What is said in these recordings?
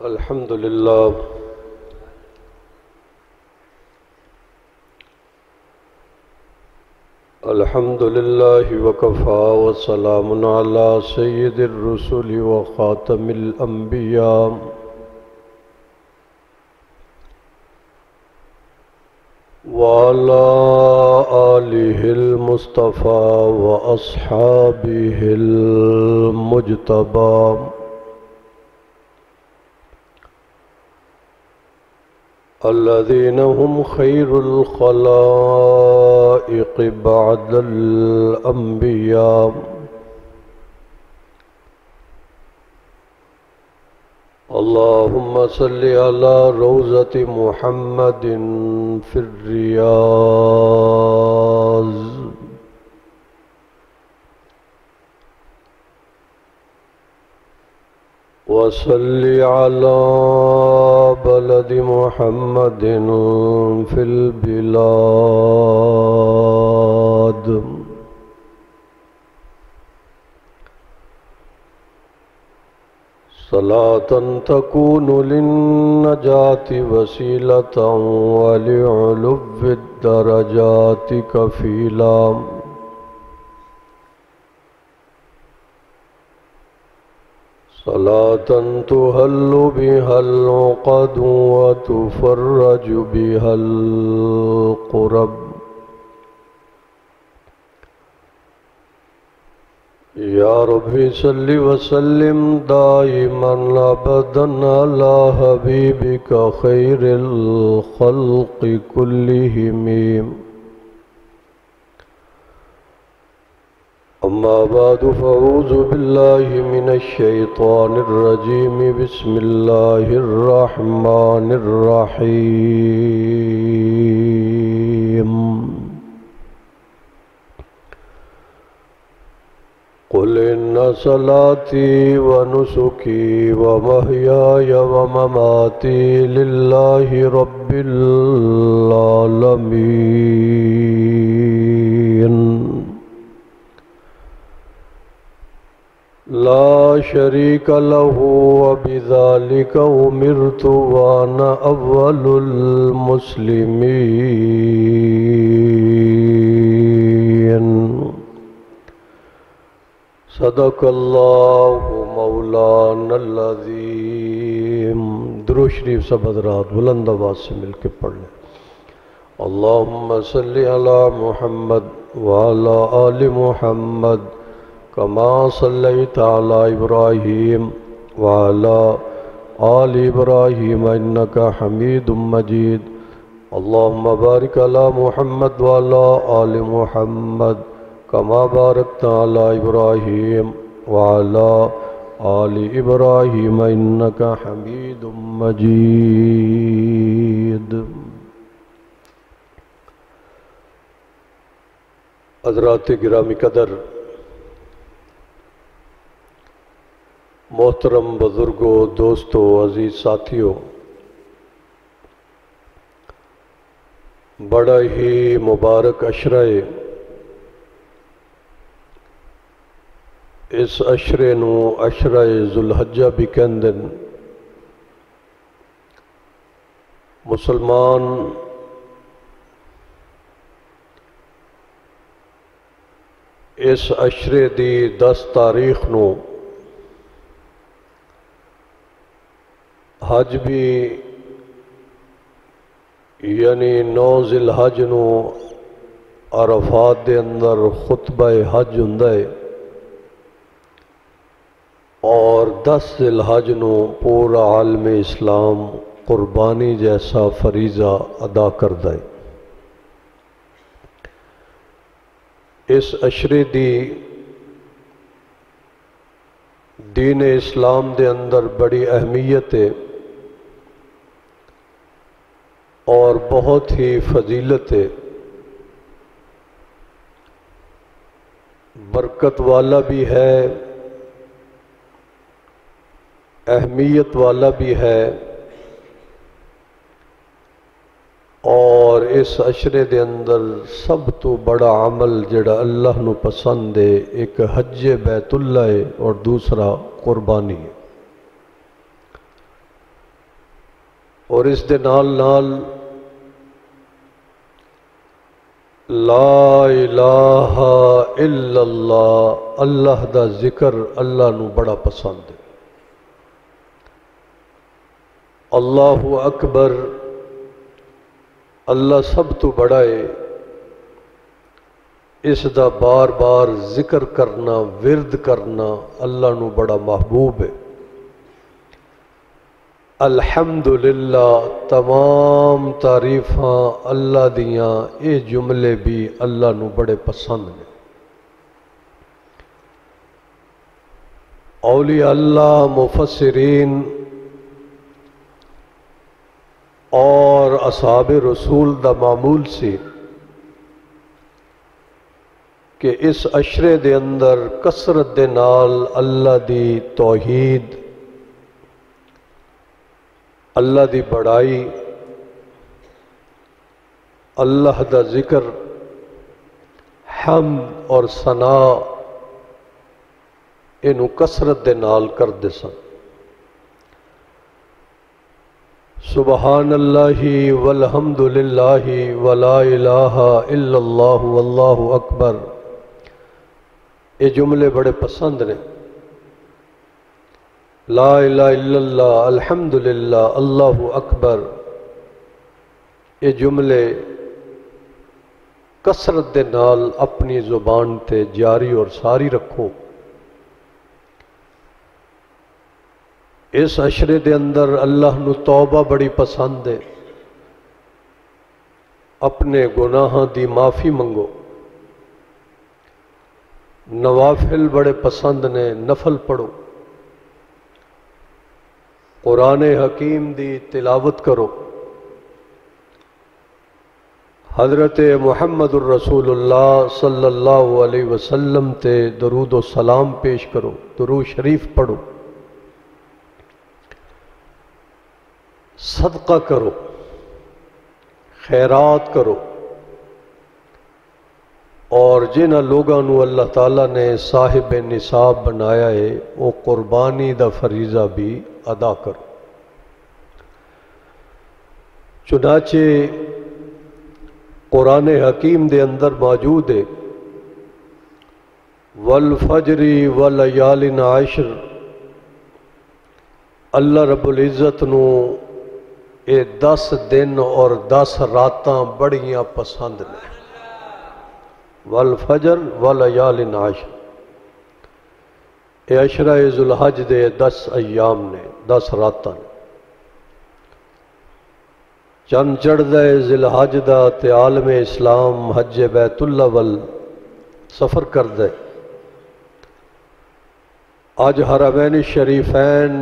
الحمد لله الحمد لله وكفى وسلام على سيد الرسل وخاتم الأنبياء وعلى آله المصطفى وأصحابه المجتبى الذين هم خير الخلائق بعد الأنبياء. اللهم صل على روزة محمد في الرياض. وصل على بلد محمد في البلاد. صلاة تكون للنجاة وسيلة ولعلو الدرجات كفيلا. صلاة تهل بها العقد وتفرج بها القرب. يا ربي صل وسلم دائما ابدا على حبيبك خير الخلق كلهم. أما بعد، فأعوذ بالله من الشيطان الرجيم. بسم الله الرحمن الرحيم. قل إن صلاتي ونسكي ومحياي ومماتي لله رب العالمين. لا شريك له وبذلك أمرت وأنا أول المسلمين. صدق الله مولانا العظيم. درو شریف سب حضرات بلند آواز سے مل کے پڑھ لیں. اللهم صل على محمد وعلى آل محمد كما صليت على إبراهيم وعلى آل إبراهيم إنك حميد مجيد. اللهم بارك على محمد وعلى آل محمد كما باركت على إبراهيم وعلى آل إبراهيم إنك حميد مجيد. حضرات گرامی قدر محترم بزرگوں دوستوں عزیز ساتھیوں بڑا ہی مبارک اشرے اس اشرے نو اشرے ذوالحجہ بھی کہندے مسلمان اس اشرے دی دس تاریخ نو حج بھی یعنی نو ذی الحج نو عرفات دے اندر خطبہ حج ہوندا ہے اور دس ذی الحج نو پورا عالم اسلام قربانی جیسا فریضہ ادا کردا ہے۔ اس اشرے دی دین اسلام دے اندر بڑی اہمیت ہے۔ اور بہت ہی فضیلت ہے برکت والا بھی ہے، اہمیت والا بھی ہے۔ اور اس اشرے دے اندر سب تو بڑا عمل جڑا اللہ نو پسند ہے، ایک حج بیت اللہ ہے اور دوسرا قربانی ہے۔ اور اس دے نال نال لا الہ الا اللہ اللہ دا ذکر اللہ نو بڑا پسند ہے۔ اللہ اکبر، اللہ سب تو بڑا ہے۔ اس دا بار بار ذکر کرنا، ورد کرنا اللہ نو بڑا محبوب ہے۔ الحمدللہ، تمام تعریفاں اللہ دیاں یہ جملے بھی اللہ نو بڑے پسند نے۔ اولیاء اللہ، مفسرین اور اصحاب رسول دا معمول سی کہ اس اشرے دے اندر کسرت دے نال اللہ دی توحید اللہ دی بڑائی، اللہ دا ذکر حمد اور ثنا یہ کسرت دے نال کر دے سن۔ سبحان اللہ والحمد للہ ولا الہ الا اللہ واللہ اکبر۔ یہ جملے بڑے پسند نے۔ لا الہ الا اللہ الحمد للہ اللہ اکبر۔ یہ جملے کسرت دے نال اپنی زبان تے جاری اور ساری رکھو۔ اس اشرے دے اندر اللہ نو توبہ بڑی پسند ہے۔ اپنے گناہاں دی معافی منگو۔ نوافل بڑے پسند نے، نفل پڑھو۔ قرآن حکیم دی تلاوت کرو۔ حضرت محمد الرسول اللہ صلی اللہ علیہ وسلم تے درود و سلام پیش کرو، درود شریف پڑھو۔ صدقہ کرو، خیرات کرو۔ اور جن لوگوں اللہ تعالیٰ نے صاحب نصاب بنایا ہے، وہ قربانی دا فریضہ بھی ادا کرو چنانچہ قرآن حکیم دے اندر موجود ہے والفجری والیال عشر۔ اللہ رب العزت نو اے دس دن اور دس راتاں بڑیاں پسند نے۔ والفجر والیال عشر۔ اے عشرہ ذوالحج دے دس ایام نے، دس راتاں نے۔ چند چڑھ دے ذوالحج دا تے عالم اسلام حج بیت اللہ ول سفر کر دے اج حرمین شریفین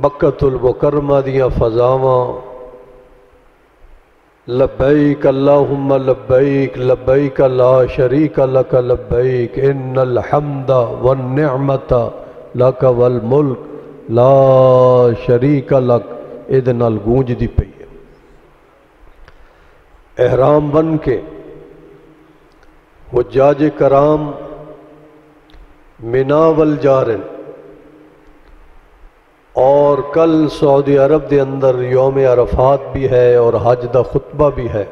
بکت المکرمہ دیاں فضاواں۔ لبیک اللہم لبیک لبیک لا شریک لک، لبیک ان الحمد والنعمت لک والملک لا شریک لک ادھے نال گونج دی پئی ہے۔ احرام بن کے حجاج کرام مناول جارن اور کل سعودی عرب دے اندر یوم عرفات بھی ہے اور حج دا خطبہ بھی ہے۔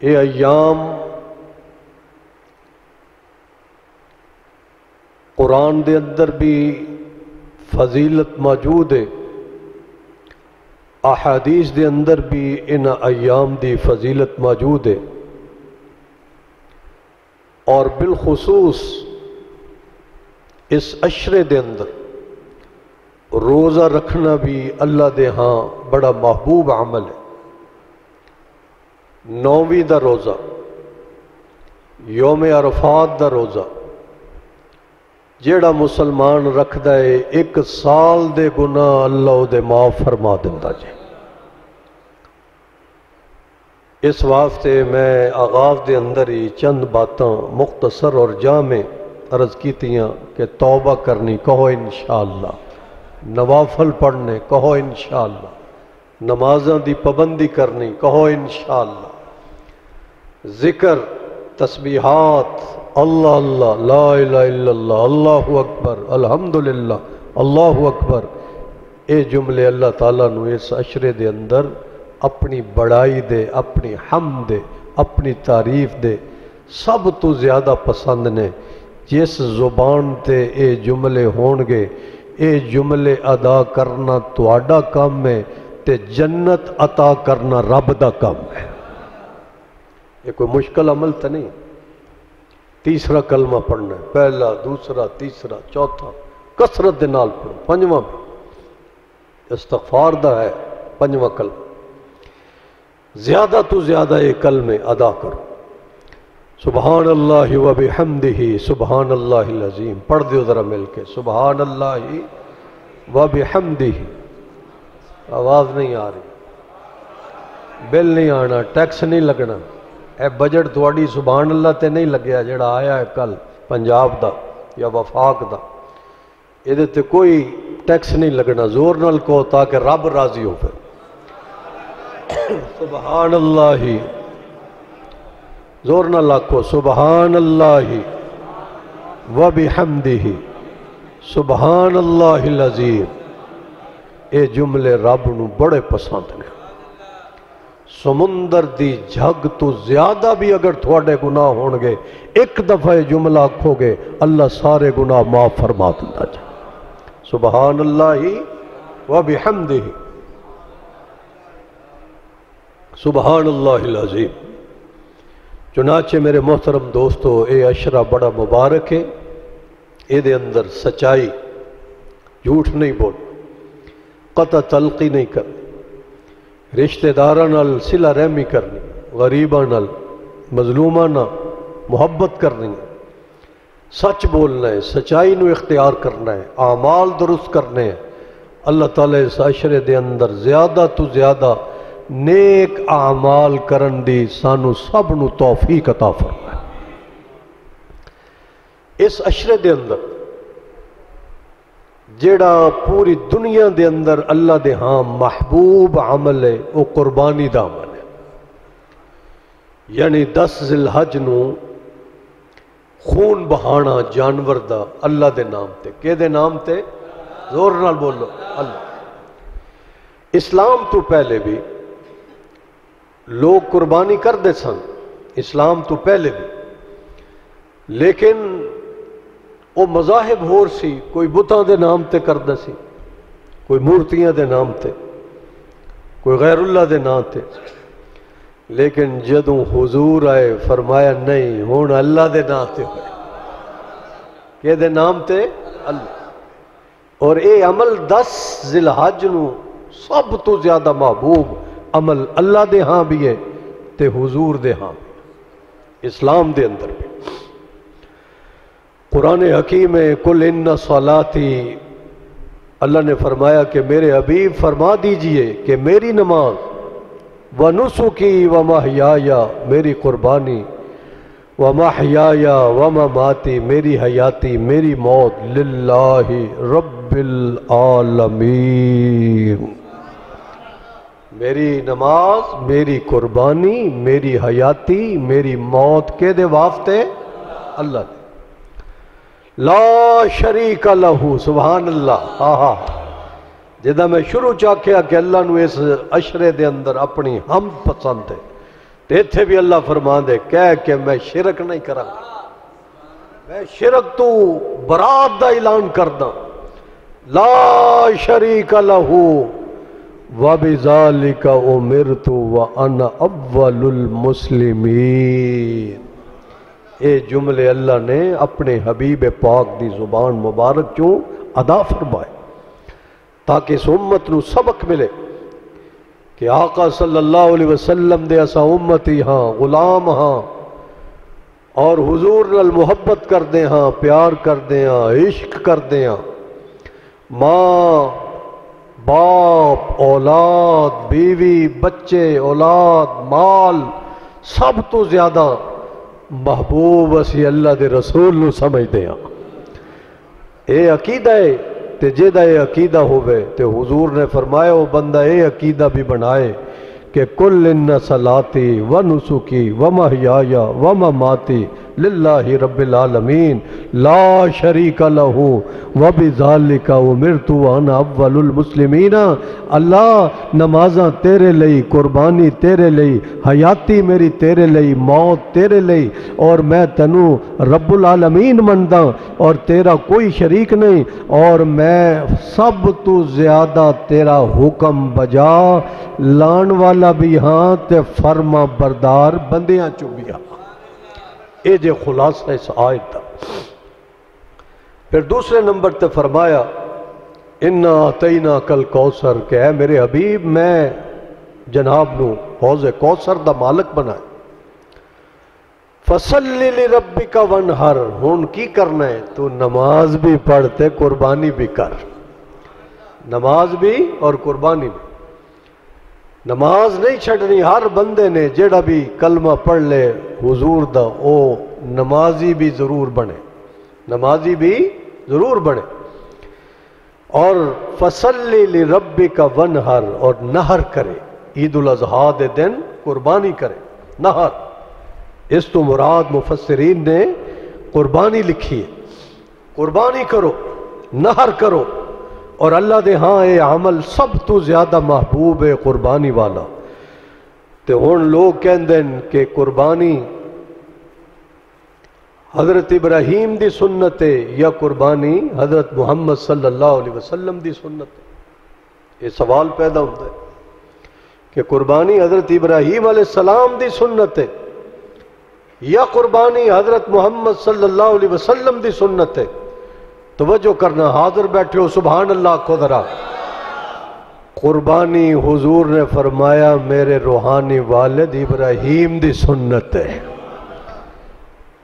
یہ ایام قرآن دے اندر بھی فضیلت موجود ہے۔ احادیث دے اندر بھی ان ایام دی فضیلت موجود ہے۔ اور بالخصوص اس عشرے دے اندر روزہ رکھنا بھی اللہ دے ہاں بڑا محبوب عمل ہے۔ نویں دا روزہ، یوم عرفات دا روزہ جیڑا مسلمان رکھ ہے، ایک سال دے گناہ اللہ دے معاف فرما دیتا جی۔ اس واسطے میں آغاز دے اندر ہی چند باتاں مختصر اور جامع عرض کیتیاں کہ توبہ کرنی، کہو انشاءاللہ۔ نوافل پڑھنے، کہو انشاءاللہ۔ نمازاں دی پابندی کرنی، کہو انشاءاللہ۔ ذکر، تسبیحات اللہ اللہ، لا الہ الا اللہ اللہ اکبر، الحمدللہ، اللہ اکبر. اے جملے اللہ تعالیٰ نو، اس اشرے دے اندر اپنی بڑائی دے، اپنی حم دے، اپنی تعریف دے، سب تو زیادہ پسند نے. جس زبان تے اے جملے ہون گے، اے جملے ادا کرنا تواڈا کام ہے تے جنت عطا کرنا رب دا کام ہے. یہ کوئی مشکل عمل تو نہیں؟ تیسرا کلمہ پڑھنا ہے، پہلا، دوسرا، تیسرا، چوتھا کسرت دے نال پڑھو، پنجواں بھی۔ استغفار دا ہے، پنجواں کلمہ۔ زیادہ تو زیادہ یہ کلمے ادا کرو۔ سبحان اللہ و بحمدہ سبحان اللہ العظیم۔ پڑھ دیو ذرا مل کے۔ سبحان اللہ و بحمدہ۔ آواز نہیں آ رہی۔ بل نہیں آنا، ٹیکس نہیں لگنا۔ اے بجٹ تھوڑی سبحان اللہ تے نہیں لگیا جڑا آیا ہے کل، پنجاب دا یا وفاق دا۔ یہ تے کوئی ٹیکس نہیں لگنا، زور نال کو تاکہ رب راضی ہو پھر۔ سبحان اللہ۔ زور نہ لاکھو سبحان اللہ۔ و بحمدہ سبحان اللہ العظیم۔ اے جملے رب نو بڑے پسند نے۔ سمندر دی جھگ تو زیادہ بھی اگر تھوڑے گناہ ہون گے، ایک دفعہ جملہ کھو گے، اللہ سارے گناہ معاف فرما دیتا جائے۔ سبحان اللہ و بحمدہ۔ سبحان اللہ العظیم۔ چنانچہ میرے محترم دوستو، اے اشرا بڑا مبارک ہے۔ اے دے اندر سچائی، جھوٹ نہیں بول۔ قطع تلقی نہیں کرنی رشتہ داراں نال صلہ رحمی کرنی غریباں نال مظلوماں نال محبت کرنی۔ ہے سچ بولنا ہے، سچائی نو اختیار کرنا ہے، اعمال درست کرنے ہیں۔ اللہ تعالیٰ اس عشرے دے اندر زیادہ تو زیادہ نیک اعمال کرن دی سانو سب نو توفیق عطا فرمائے۔ اس عشرے دے اندر جیڑا پوری دنیا دے اندر اللہ دے ہاں محبوب عمل ہے، وہ قربانی دا عمل ہے۔ یعنی دس ذی الحج نو خون بہانا جانور دا اللہ دے نام تے۔ کہ دے نام تے؟ زور نال بولو۔ اللہ۔ اسلام تو پہلے بھی لوگ قربانی کر دے سن، اسلام تو پہلے بھی۔ لیکن وہ مذاہب ہور سی، کوئی بتاں دے نام تے کر دے سی، کوئی مورتیاں دے نام تے، کوئی غیر اللہ دے نام تے۔ لیکن جدوں حضور آئے، فرمایا نہیں، ہون اللہ دے نام تے ہوئے۔ کہ دے نام تے؟ اللہ۔ اور اے عمل دس ذی الحج نو سب تو زیادہ محبوب عمل اللہ دے ہاں بھی ہے تے حضور دے ہاں بھی۔ اسلام دے اندر بھی۔ قرآن حکیم ہے کل ان صلاتی۔ اللہ نے فرمایا کہ میرے حبیب فرما دیجیے کہ میری نماز و نسخی و محیا میری قربانی، و محیا و مماتی، میری حیاتی، میری موت، للہ رب العالمین۔ میری نماز، میری قربانی، میری حیاتی، میری موت کے دے وافتے اللہ دے لا شریک لہو، سبحان اللہ ہاں ہاں۔ جدہ میں شروع چاکیا کہ اللہ نو اس عشرے دے اندر اپنی ہم پسند ہے تیتھے بھی اللہ فرما دے، کہہ کہ میں شرک نہیں کرا میں شرک تو برات دا اعلان کردہ لا شریک لہو وَبِذَالِكَ أُمِرْتُ وَأَنَا أَوَّلُ الْمُسْلِمِينَ اے جملے اللہ نے اپنے حبیب پاک دی زبان مبارک چوں ادا فرمائے، تاکہ اس امت نو سبق ملے کہ آقا صلی اللہ علیہ وسلم دے اسا امتی ہاں غلام ہاں اور حضور نال محبت کر دے ہاں پیار کر دے ہاں عشق کر دے ہاں۔ ماں، باپ، اولاد، بیوی، بچے، اولاد، مال، سب تو زیادہ محبوب اسی اللہ دے رسول نو سمجھ دیا اے عقیدہ ہے تے جیدہ اے عقیدہ ہوئے تے حضور نے فرمایا وہ بندہ اے عقیدہ بھی بنائے کہ کل ان سلاتی و نسکی و محیایا و مماتی للہ رب العالمین، لا شریک لہو وبذالک امرت وانا اول المسلمین۔ اللہ، نمازاں تیرے لئی، قربانی تیرے لئی، حیاتی میری تیرے لئی، موت تیرے لئی۔ اور میں تنو رب العالمین مندا، اور تیرا کوئی شریک نہیں۔ اور میں سب تو زیادہ تیرا حکم بجا، لان والا بھی ہاں تے فرما بردار بندیاں چوبیا اے جے خلاصہ اس آیت دا پھر دوسرے نمبر تے فرمایا، انا تینا کل کوثر کہ اے میرے حبیب، میں جناب نو حوض کوثر دا مالک بنائے فصلی لربک ونہر ہون کی کرنا ہے؟ تو نماز بھی پڑھتے قربانی بھی کر۔ نماز بھی اور قربانی بھی۔ نماز نہیں چھڑنی ہر بندے نے جیڑا بھی کلمہ پڑھ لے، حضور دا او نمازی بھی ضرور بنے۔ نمازی بھی ضرور بنے۔ اور فصلی لربک ونہر اور نہر کرے۔ عید الاضحیٰ دے دن قربانی کرے۔ نہر۔ اس تو مراد مفسرین نے قربانی لکھی ہے۔ قربانی کرو، نہر کرو۔ اور اللہ دے ہاں اے عمل سب تو زیادہ محبوب ہے قربانی والا۔ تے ہن لوگ کہندے کہ قربانی حضرت ابراہیم دی سنت ہے یا قربانی حضرت محمد صلی اللہ علیہ وسلم دی سنت ہے؟ یہ سوال پیدا ہوتا ہے کہ قربانی حضرت ابراہیم علیہ السلام دی سنت ہے یا قربانی حضرت محمد صلی اللہ علیہ وسلم دی سنت ہے؟ توجہ کرنا، حاضر بیٹھے ہو، سبحان اللہ کو ذرا۔ قربانی حضور نے فرمایا، میرے روحانی والد ابراہیم دی سنت ہے۔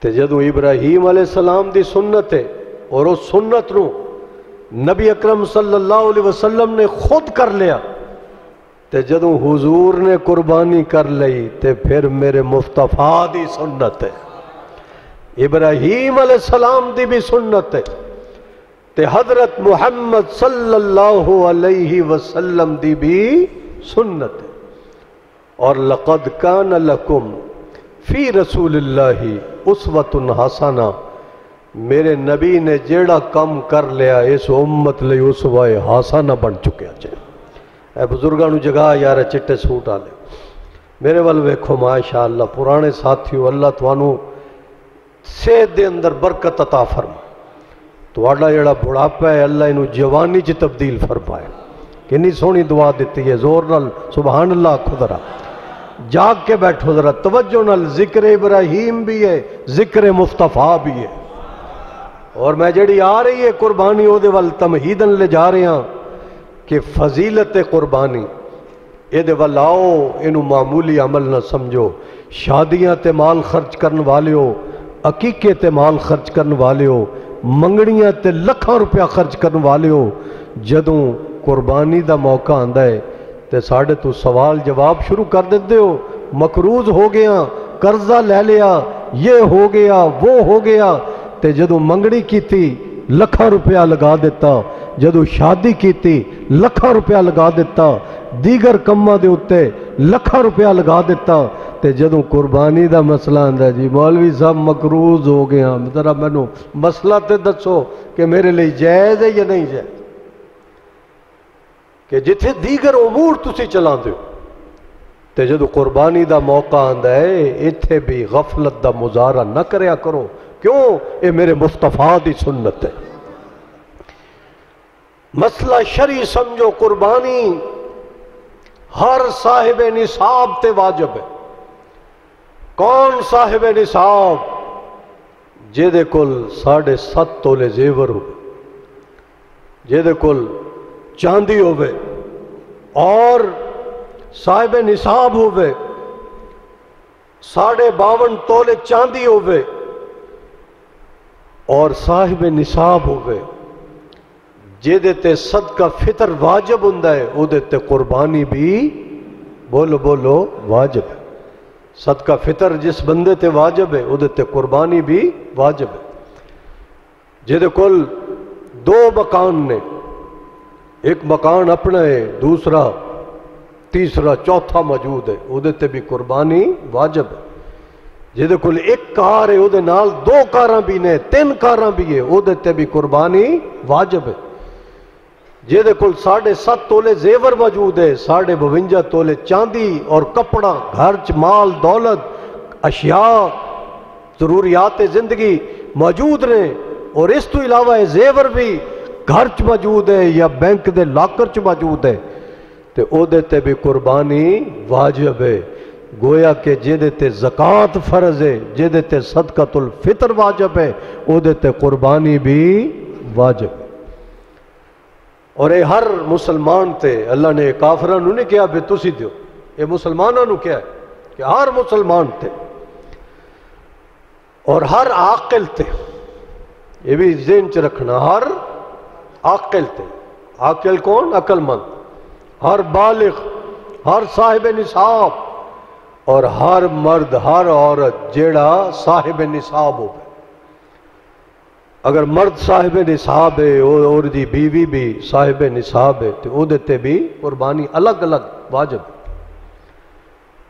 تے جدو ابراہیم علیہ السلام دی سنت ہے اور اس سنت نو نبی اکرم صلی اللہ علیہ وسلم نے خود کر لیا، تے جدو حضور نے قربانی کر لئی، تے پھر میرے مفتفا دی سنت ہے۔ ابراہیم علیہ السلام دی بھی سنت ہے۔ تے حضرت محمد صلی اللہ علیہ وسلم دی بھی سنت اور لقد کان لکم فی رسول اللہ اسوت حسنہ۔ میرے نبی نے جیڑا کم کر لیا اس امت لئی اسوائے حسنہ بن چکیا چاہے اے بزرگاں نو جگہ یار چٹے سوٹ آلے۔ میرے وال ویکھو، ماشاءاللہ پرانے ساتھیو، اللہ توانو صحت دے اندر برکت عطا فرما تواڈا جڑا بڑھاپا ہے، اللہ انو جوانی چ تبدیل فرمائے۔ کنی سونی دعا دیتی ہے، زور نال، سبحان اللہ خدرا جاگ کے بیٹھو ذرا، توجہ نال، ذکر ابراہیم بھی ہے، ذکر مصطفیٰ بھی ہے۔ اور میں جڑی آ رہی ہے قربانی او دے وال تمہیدن لے جا رہے ہیں کہ فضیلت قربانی۔ اے دے وال آؤ انو معمولی عمل نہ سمجھو۔ شادیاں تے مال خرچ کرن والے ہو، عقیقے تے مال خرچ کرن والے ہو۔ منگڑیاں تے لکھاں روپیہ خرچ کرن والے ہو جدوں قربانی دا موقع آندا ہے تے ساڑھے تو سوال جواب شروع کر دیتے ہو مقروض ہو گیا قرضہ لے لیا یہ ہو گیا وہ ہو گیا تے جدو منگڑی کی تھی لکھاں روپیہ لگا دیتا جدو شادی کی تھی لکھاں روپیہ لگا دیتا دیگر کمہ دے اتے لکھاں روپیہ لگا دیتا تے جدو قربانی دا مسئلہ آندا جی مولوی صاحب مقروض ہو گیا ہاں، ذرا مینو مسئلہ تے دسو کہ میرے لیے جائز ہے یا نہیں جائز؟ کہ جتھے دیگر امور تسی چلا دیو تے جدو قربانی دا موقع آندا ہے، ایتھے بھی غفلت دا مظاہرہ نہ کریا کرو۔ کیوں؟ اے میرے مصطفیٰ دی سنت ہے۔ مسئلہ شرعی سمجھو، قربانی ہر صاحب نصاب تے واجب ہے۔ کون صاحب نصاب؟ جے دے کل ساڑھے ست تولے زیور ہو جے دے کل چاندی ہوئے۔ اور صاحب نصاب ہوئے۔ ساڑھے باون تولے چاندی ہوئے۔ اور صاحب نصاب ہوئے۔ جے دیتے صدقہ فطر واجب ہندہ ہے او دیتے قربانی بھی، بولو بولو، واجب ہے۔ صدقہ فطر جس بندے تے واجب ہے وہ تے قربانی بھی واجب ہے۔ جہد کل دو مکان نے۔ ایک مکان اپنا ہے، دوسرا، تیسرا، چوتھا موجود ہے وہ تے بھی قربانی واجب ہے۔ جہد کل ایک کار ہے وہ دو کاراں بھی نے، تین کاراں بھی ہے وہ تے بھی قربانی واجب ہے۔ جہدے کل ساڑھے سات تولے زیور موجود ہے ساڑھے بھونجہ تولے چاندی اور کپڑا، گھر مال، دولت، اشیاء، ضروریات زندگی موجود نے اور اس تو علاوہ ہے زیور بھی گھر موجود ہے یا بینک دے لاکر موجود ہے تے او دے تے بھی قربانی واجب ہے۔ گویا کہ جہدے تے زکات فرض ہے جہدے تے صدقت الفطر واجب ہے، او دے تے قربانی بھی واجب ہے۔ اور اے ہر مسلمان تے اللہ نے کافران نے کیا بے تسی دیو۔ اے مسلمانہ نو کیا ہے کہ ہر مسلمان تے اور ہر عاقل تے، یہ بھی ذہن چ رکھنا، ہر عاقل تے۔ عاقل کون؟ عقل مند۔ ہر بالغ، ہر صاحب نصاب۔ اور ہر مرد، ہر عورت، جیڑا صاحب نصاب ہوگا۔ اگر مرد صاحب نصاب ہے، اور دی بیوی بھی صاحب نصاب ہے، تو وہ دیتے بھی قربانی الگ الگ واجب ہے۔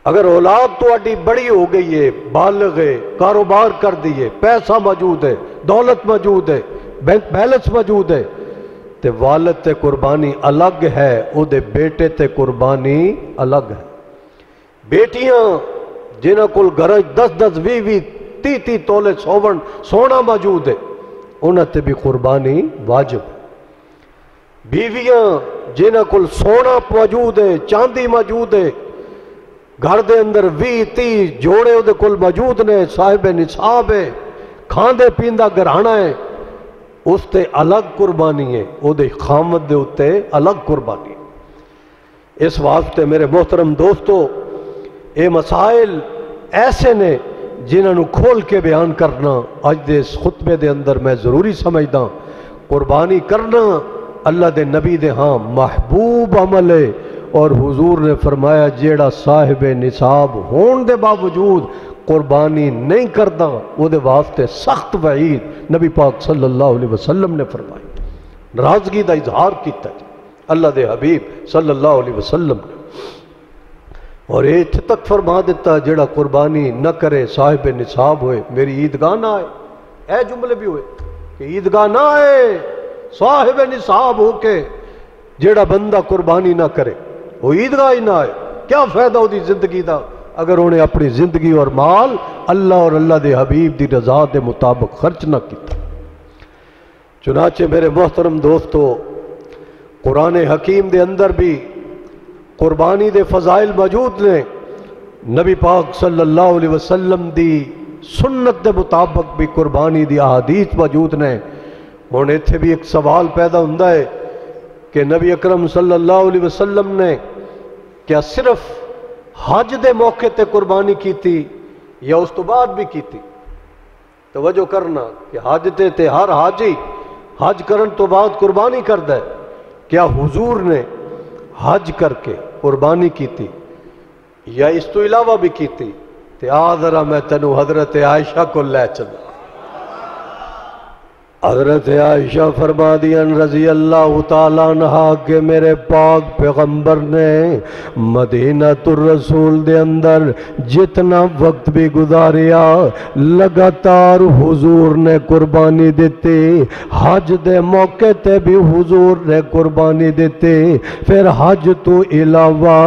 اگر اولاد تو اڈی بڑی ہو گئی ہے، بالغ ہے، کاروبار کر دیئے پیسہ موجود ہے، دولت موجود ہے بینک بیلنس موجود ہے، تے والد تے قربانی الگ ہے او دے بیٹے تے قربانی الگ ہے۔ بیٹیاں جنہ کل گرج دس دس، وی وی، تی تی تولے سوون، سونا موجود ہے انہ تے بھی قربانی واجب۔ بیویاں جنہ کل سونا موجود ہے، چاندی موجود ہے، گھر دے اندر وی تی جوڑے او دے کل موجود نے، صاحب نصاب ہے، کھاندے پیندہ گرہانا ہے، اس تے الگ قربانی ہے او دے خامد دے اتے الگ قربانی ہے۔ اس واسطے میرے محترم دوستو، اے مسائل ایسے نے جنہوں نے کھول کے بیان کرنا اج دے اس خطبے دے اندر میں ضروری سمجھدا قربانی کرنا اللہ دے نبی دے ہاں محبوب عمل ہے۔ اور حضور نے فرمایا، جیڑا صاحب نصاب ہون دے باوجود قربانی نہیں کردا وہ دے واسطے سخت وعید نبی پاک صلی اللہ علیہ وسلم نے فرمائی۔ ناراضگی دا اظہار کیتا اللہ دے حبیب صلی اللہ علیہ وسلم نے۔ اور یہ اتھے تک فرما دیتا جڑا قربانی نہ کرے صاحب نصاب ہوئے، میری عیدگاہ نہ آئے۔ اے جملے بھی ہوئے کہ عیدگاہ نہ آئے، صاحب نصاب ہو کے جڑا بندہ قربانی نہ کرے، وہ عیدگاہ ہی نہ آئے۔ کیا فائدہ ہو دی زندگی دا؟ اگر انہیں اپنی زندگی اور مال اللہ اور اللہ دے حبیب دی رضا دے مطابق خرچ نہ کیتا۔ چنانچہ میرے محترم دوستو، قرآن حکیم دے اندر بھی قربانی دے فضائل موجود نے، نبی پاک صلی اللہ علیہ وسلم دی سنت دے مطابق بھی قربانی دی احادیث موجود نے۔ ہوں اتنے بھی ایک سوال پیدا ہوں ہے کہ نبی اکرم صلی اللہ علیہ وسلم نے کیا صرف حج دے موقع تے قربانی کیتی یا اس تو بعد بھی کیتی؟ توجہ کرنا کہ حج تے تے ہر حاجی حج کرن تو بعد قربانی کرد ہے۔ کیا حضور نے حج کر کے قربانی کیتی، یا اس تو علاوہ بھی کی تھی تے آدھرہ میں تنو حضرت عائشہ کو لے چلا۔ حضرت عائشہ فرما دین رضی اللہ تعالیٰ عنہ کہ میرے پاک پیغمبر نے مدینہ الرسول دے اندر جتنا وقت بھی گزاریا، لگاتار حضور نے قربانی دیتی، حج دے موقع تے بھی حضور نے قربانی دیتی، پھر حج تو علاوہ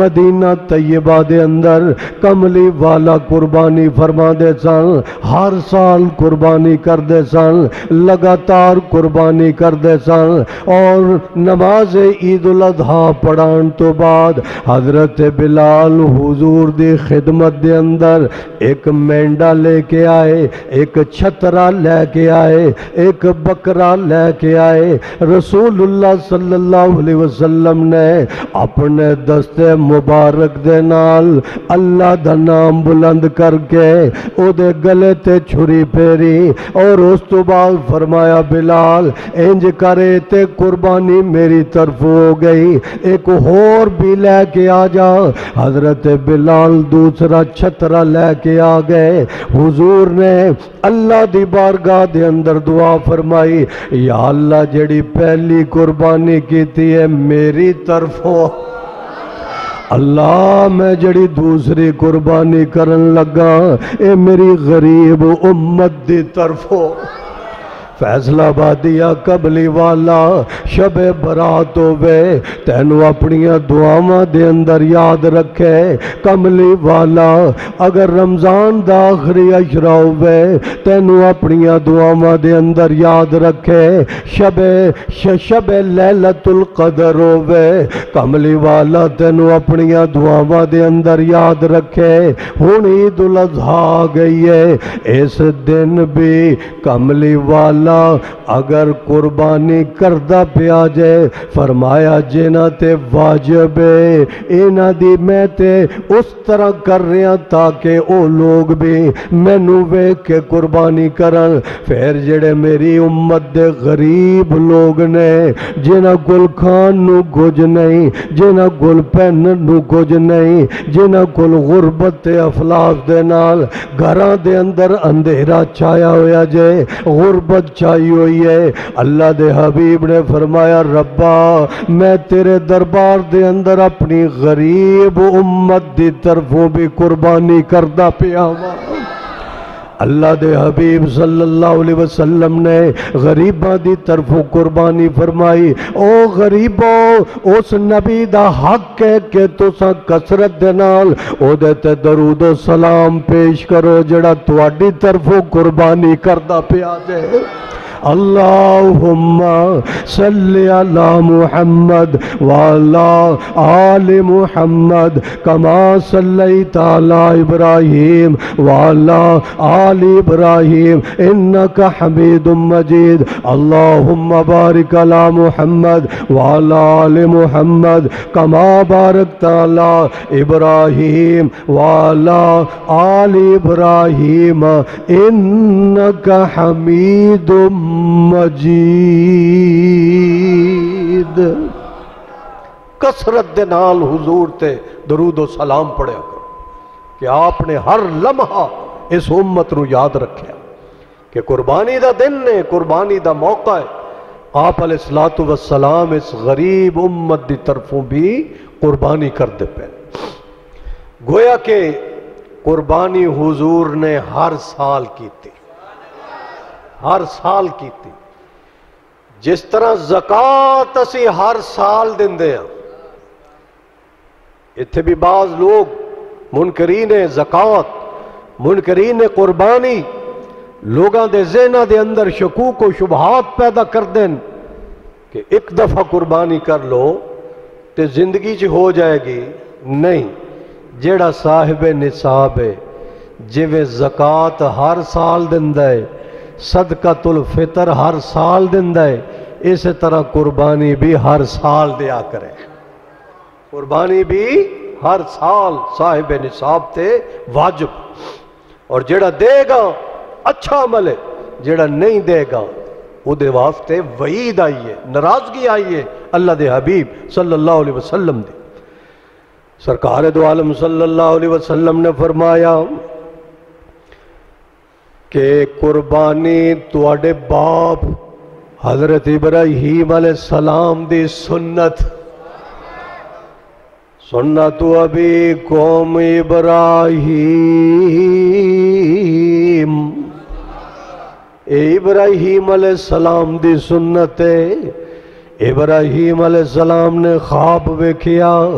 مدینہ طیبہ دے اندر کملی والا قربانی فرما دے سن، ہر سال قربانی کر دے سن لگاتار قربانی کر دے سن۔ اور نماز عید الاضحیٰ پڑھان تو بعد حضرت بلال حضور دی خدمت دے اندر ایک مینڈا لے کے آئے، ایک چھترا لے کے آئے، ایک بکرا لے کے آئے۔ رسول اللہ صلی اللہ علیہ وسلم نے اپنے دست مبارک دے نال اللہ دا نام بلند کر کے او دے گلے تے چھری پھیری اور اس تو بعد فرمایا، بلال، انج کرے تے قربانی میری طرف ہو گئی۔ ایک اور بھی لے کے آ جا۔ حضرت بلال دوسرا چھترا لے کے آ گئے۔ حضور نے اللہ دی بارگاہ دے اندر دعا فرمائی، یا اللہ، جڑی پہلی قربانی کیتی ہے میری طرف ہو۔ اللہ، میں جڑی دوسری قربانی کرن لگا، اے میری غریب امت دی طرفوں فیصلہ بادیا قبلی والا شب برات ہوئے تینو اپنی دعاواں دے اندر یاد رکھے کملی والا۔ اگر رمضان دا آخری اشرا ہوئے تینو اپنی دعاواں دے اندر یاد رکھے۔ شب شب لیلت القدر ہوئے کملی والا تینو اپنی دعاواں دے اندر یاد رکھے۔ ہن عید الاضحیٰ گئی ہے، اس دن بھی کملی والا اگر قربانی کردہ پیا جائے، فرمایا جینا تے واجب ہے اینا دی میں تے اس طرح کر رہا تاکہ او لوگ بھی میں نوے کے قربانی کرن۔ پھر جڑے میری امت دے غریب لوگ نے جینا گل خان نو گج نہیں جینا گل پین نو گج نہیں جینا گل غربت تے افلاف دے نال گھران دے اندر اندھیرا چایا ہویا جائے غربت چاہی ہوئی ہے۔ اللہ دے حبیب نے فرمایا، ربا، میں تیرے دربار دے اندر اپنی غریب امت دی طرفوں بھی قربانی کردہ پیا ہوا اللہ دے حبیب صلی اللہ علیہ وسلم نے غریبہ دی طرف قربانی فرمائی۔ او غریبوں اس نبی دا حق ہے کہ تو سا کسرت دے نال او تے درود و سلام پیش کرو، جڑا تواڈی طرف قربانی کردہ پیا جائے اللہم صلی علی محمد وعلا آل محمد کما صلیت علی ابراہیم وعلا آل ابراہیم انکا حمید مجید اللہم بارک علی محمد وعلا آل محمد کما بارکت علی ابراہیم وعلا آل ابراہیم انکا حمید مجید مجید۔ کسرت دے نال حضور تے درود و سلام پڑھیا کرو کہ آپ نے ہر لمحہ اس امت نو یاد رکھیا کہ قربانی دا دن نے قربانی دا موقع ہے۔ آپ علیہ السلام اس غریب امت دی طرفوں بھی قربانی کر دے پہ گویا کہ قربانی حضور نے ہر سال کی تھی ہر سال کیتی۔ جس طرح زکات اسی ہر سال دن دے ہیں اتھے بھی بعض لوگ منکرین زکات منکرین قربانی، لوگاں دے ذہنہ دے اندر شکوک و شبہات پیدا کر دیں کہ ایک دفعہ قربانی کر لو تے زندگی چ ہو جائے گی۔ نہیں، جیڑا صاحب نصاب ہے، جویں زکات ہر سال دن دے صدقہ الفطر ہر سال دندا ہے اس طرح قربانی بھی ہر سال دیا کرے۔ قربانی بھی ہر سال صاحب نصاب تے واجب۔ اور جڑا دے گا اچھا عمل ہے جڑا نہیں دے گا وہ دے واسطے وعید آئی ہے، ناراضگی آئی ہے اللہ دے حبیب صلی اللہ علیہ وسلم دے سرکار دو عالم صلی اللہ علیہ وسلم نے فرمایا کہ قربانی تواڈے باپ حضرت ابراہیم علیہ السلام دی سنت۔ سنت ابھی قوم ابراہیم۔ اے ابراہیم علیہ السلام دی سنت ہے۔ ابراہیم علیہ السلام نے خواب ویکھیا،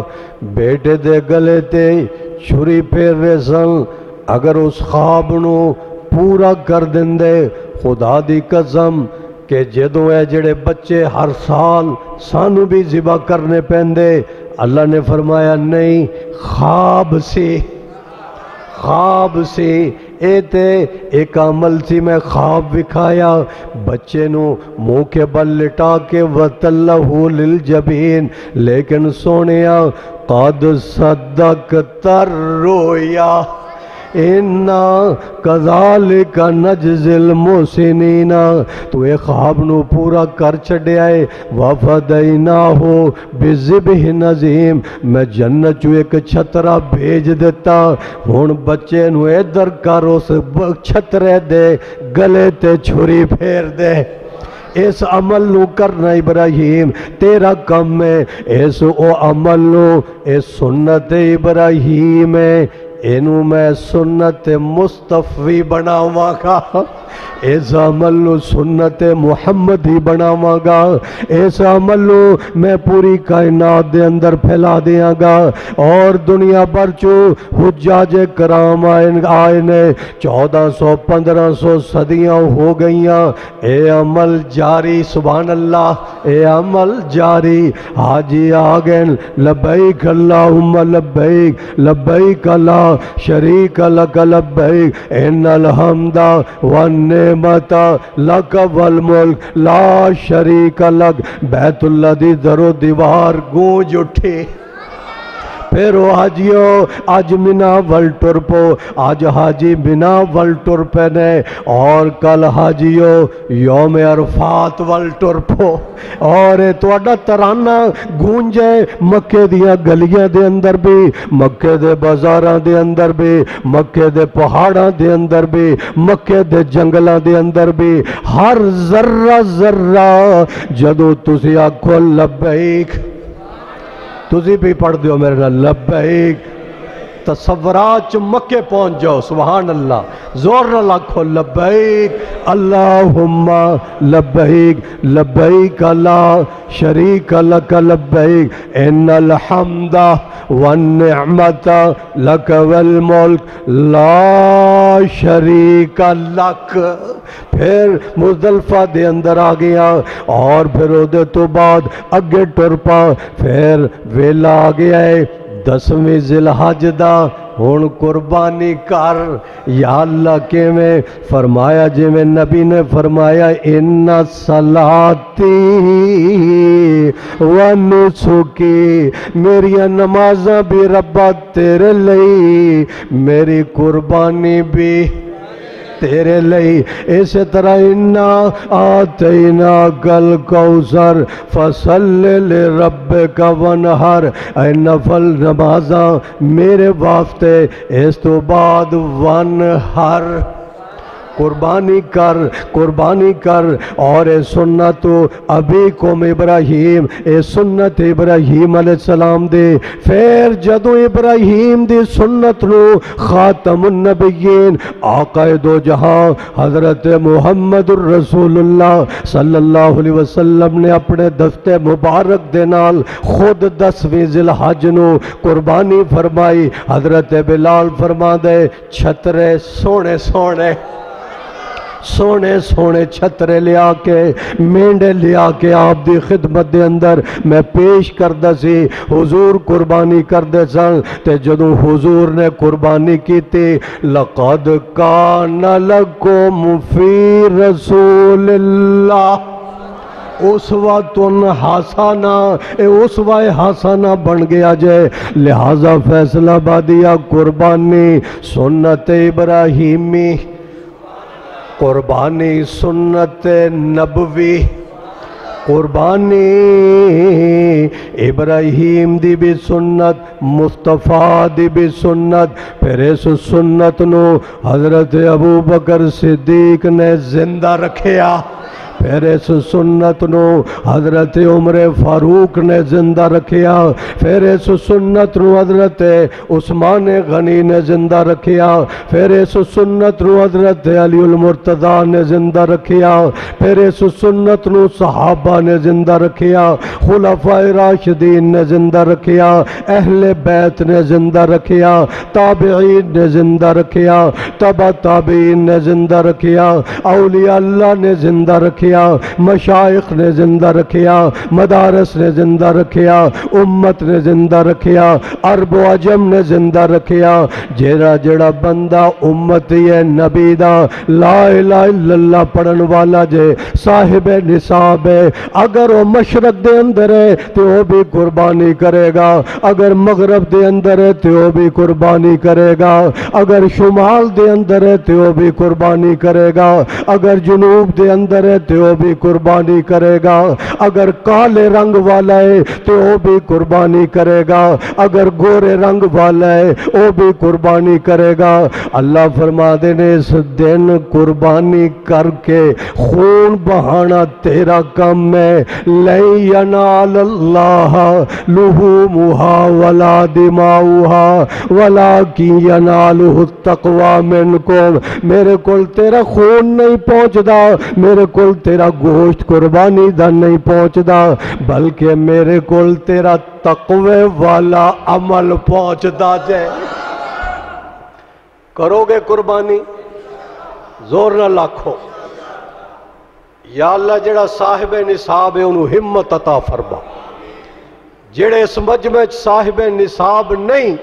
بیٹے دے گلے تے چھری پھیر رہے سن۔ اگر اس خواب نو پورا کر دیں دے خدا دی قسم کہ جدوں اے جڑے بچے ہر سال سانو بھی ذبح کرنے پہندے، اللہ نے فرمایا نہیں، خواب سے خواب سے۔ اے تے ایک عمل سی میں خواب بکھایا بچے نو مو کے بل لٹا کے وطلہو للجبین لیکن سونیا، قد صدق تر رویا اینا کذالک نجزل موسینینا تو اے خواب نو پورا کر چھڑے آئے وفدینا ہو بزبہ نظیم میں جنت جو ایک چھترہ بھیج دیتا ہون بچے نو اے در کر اس چھترے دے گلے تے چھری پھیر دے۔ اس عمل نو کرنا ابراہیم، تیرا کم ہے۔ اس او عمل نو، اس سنت ابراہیم ہے۔ اینو میں سنت مصطفی بناواں گا۔ اس عمل نو سنت محمدی بناواں گا۔ اس عمل نو میں پوری کائنات دے اندر پھیلا دیاں گا۔ اور دنیا بھر چو حجاج کرام آئے نے چودہ سو، پندرہ سو صدیاں ہو گئیاں۔ اے عمل جاری، سبحان اللہ، اے عمل جاری۔ حاجی آگن لبیک اللہم، لبیک لبیک اللہ۔ شریک لک لبیک، ان الحمد والنعمت لک والملک لا شریک لک، بیت اللہ دی درو دیوار گونج اٹھے۔ پھر وہ حاجیو، آج منا ول ٹر پو، آج حاجی منا ول ٹر پینے اور کل حاجیو یوم عرفات ول ٹر پو۔ اور تو اڈا ترانہ گونجے مکے دیا گلیاں دے اندر بھی، مکے دے بازاراں دے اندر بھی، مکے دے پہاڑاں دے اندر بھی، مکے دے جنگلاں دے اندر بھی۔ ہر ذرہ ذرہ جدو تسی آکھو لبیک تُسی بھی پڑھ دیو میرے نال لبیک تصورات چ مکے پہنچ جاؤ، سبحان اللہ۔ زور نہ لکھو لبیک، اللہم لبیک لبیک لا شریک لک، لبیک، ان الحمد والنعمت لک والملک لا شریک لک۔ پھر مزدلفہ دے اندر آ گیا اور پھر او دے تو بعد اگے ٹر پا، پھر ویلا آ گیا ہے۔ دسویں ذلحج دا ہن قربانی کر۔ یا اللہ، کیویں فرمایا؟ جی میں نبی نے فرمایا، ان سلاتی و نسکی میری نمازاں بھی ربا تیرے لئی، میری قربانی بھی تیرے لئی اس طرح انا آتینا گل کوسر فصل رب کا ونہر اے نفل نمازاں میرے وافتے اس تو بعد ونہر قربانی کر قربانی کر۔ اور اے سنت ابھی قوم ابراہیم، اے سنت ابراہیم علیہ السلام دے۔ پھر جدو ابراہیم دی سنت نو خاتم النبیین، آقا دو جہاں حضرت محمد الرسول اللہ صلی اللہ علیہ وسلم نے اپنے دفتے مبارک دے نال خود دسویں ذلحج نو قربانی فرمائی۔ حضرت بلال فرما دے چھترے سونے سونے۔ سونے سونے چھترے لیا کے، مینڈے لیا کے آپ دی خدمت دے اندر میں پیش کردہ سی، حضور قربانی کردے سن۔ تے جدو حضور نے قربانی کی تی لَقَدْ كَانَ لَكُمْ فِي رَسُولِ اللَّهِ اسواتن حسانہ اے اسوائے حسانہ بن گیا جے۔ لہذا فیصلہ بادیا قربانی سنت ابراہیمی قربانی سنت نبوی، قربانی ابراہیم دی بھی سنت، مصطفیٰ دی بھی سنت، پھر اس سنت نو حضرت ابو بکر صدیق نے زندہ رکھیا۔ پھر اس سنت نو حضرت عمر فاروق نے زندہ رکھیا، پھر اس سنت نو حضرت عثمان غنی نے زندہ رکھیا، پھر اس سنت نو حضرت علی المرتضی نے زندہ رکھیا، پھر اس سنت نو صحابہ نے زندہ رکھیا خلفاء راشدین نے زندہ رکھیا، اہل بیت نے زندہ رکھیا، تابعین نے زندہ رکھیا تبا تابعین نے زندہ رکھیا، اولیاء اللہ نے زندہ رکھیا۔ مشائق نے زندہ رکھیا، مدارس نے زندہ رکھیا، امت نے زندہ رکھیا، عرب و عجم نے زندہ رکھیا۔ جیڑا جیڑا بندہ امتی نبی دا، لا الہ الا اللہ پڑھن والا جے، صاحب نصاب ہے۔ اگر وہ مشرق دے اندر ہے تو وہ بھی قربانی کرے گا۔ اگر مغرب دے اندر ہے تو وہ بھی قربانی کرے گا۔ اگر شمال دے اندر ہے تو وہ بھی قربانی کرے گا۔ اگر جنوب دے اندر ہے تو تو وہ بھی قربانی کرے گا۔ اگر کالے رنگ والا ہے تو وہ بھی قربانی کرے گا۔ اگر گورے رنگ والا ہے وہ بھی قربانی کرے گا۔ اللہ فرما دے نے اس دن قربانی کر کے خون بہانا تیرا کم ہے۔ لئی ینال اللہ لہومہا ولا دماؤہا ولا کی ینالہ التقوی منکم۔ میرے کل تیرا خون نہیں پہنچ دا میرے کل تیرا گوشت قربانی دا نہیں پہنچ دا بلکہ میرے کل تیرا تقوی والا عمل پہنچ دا جائے کرو گے قربانی؟ زور نہ لاکھو۔ یا اللہ، جڑا صاحب نصاب ہے، انہوں ہمت عطا فرما۔ جڑے اس مجمع صاحب نصاب نہیں،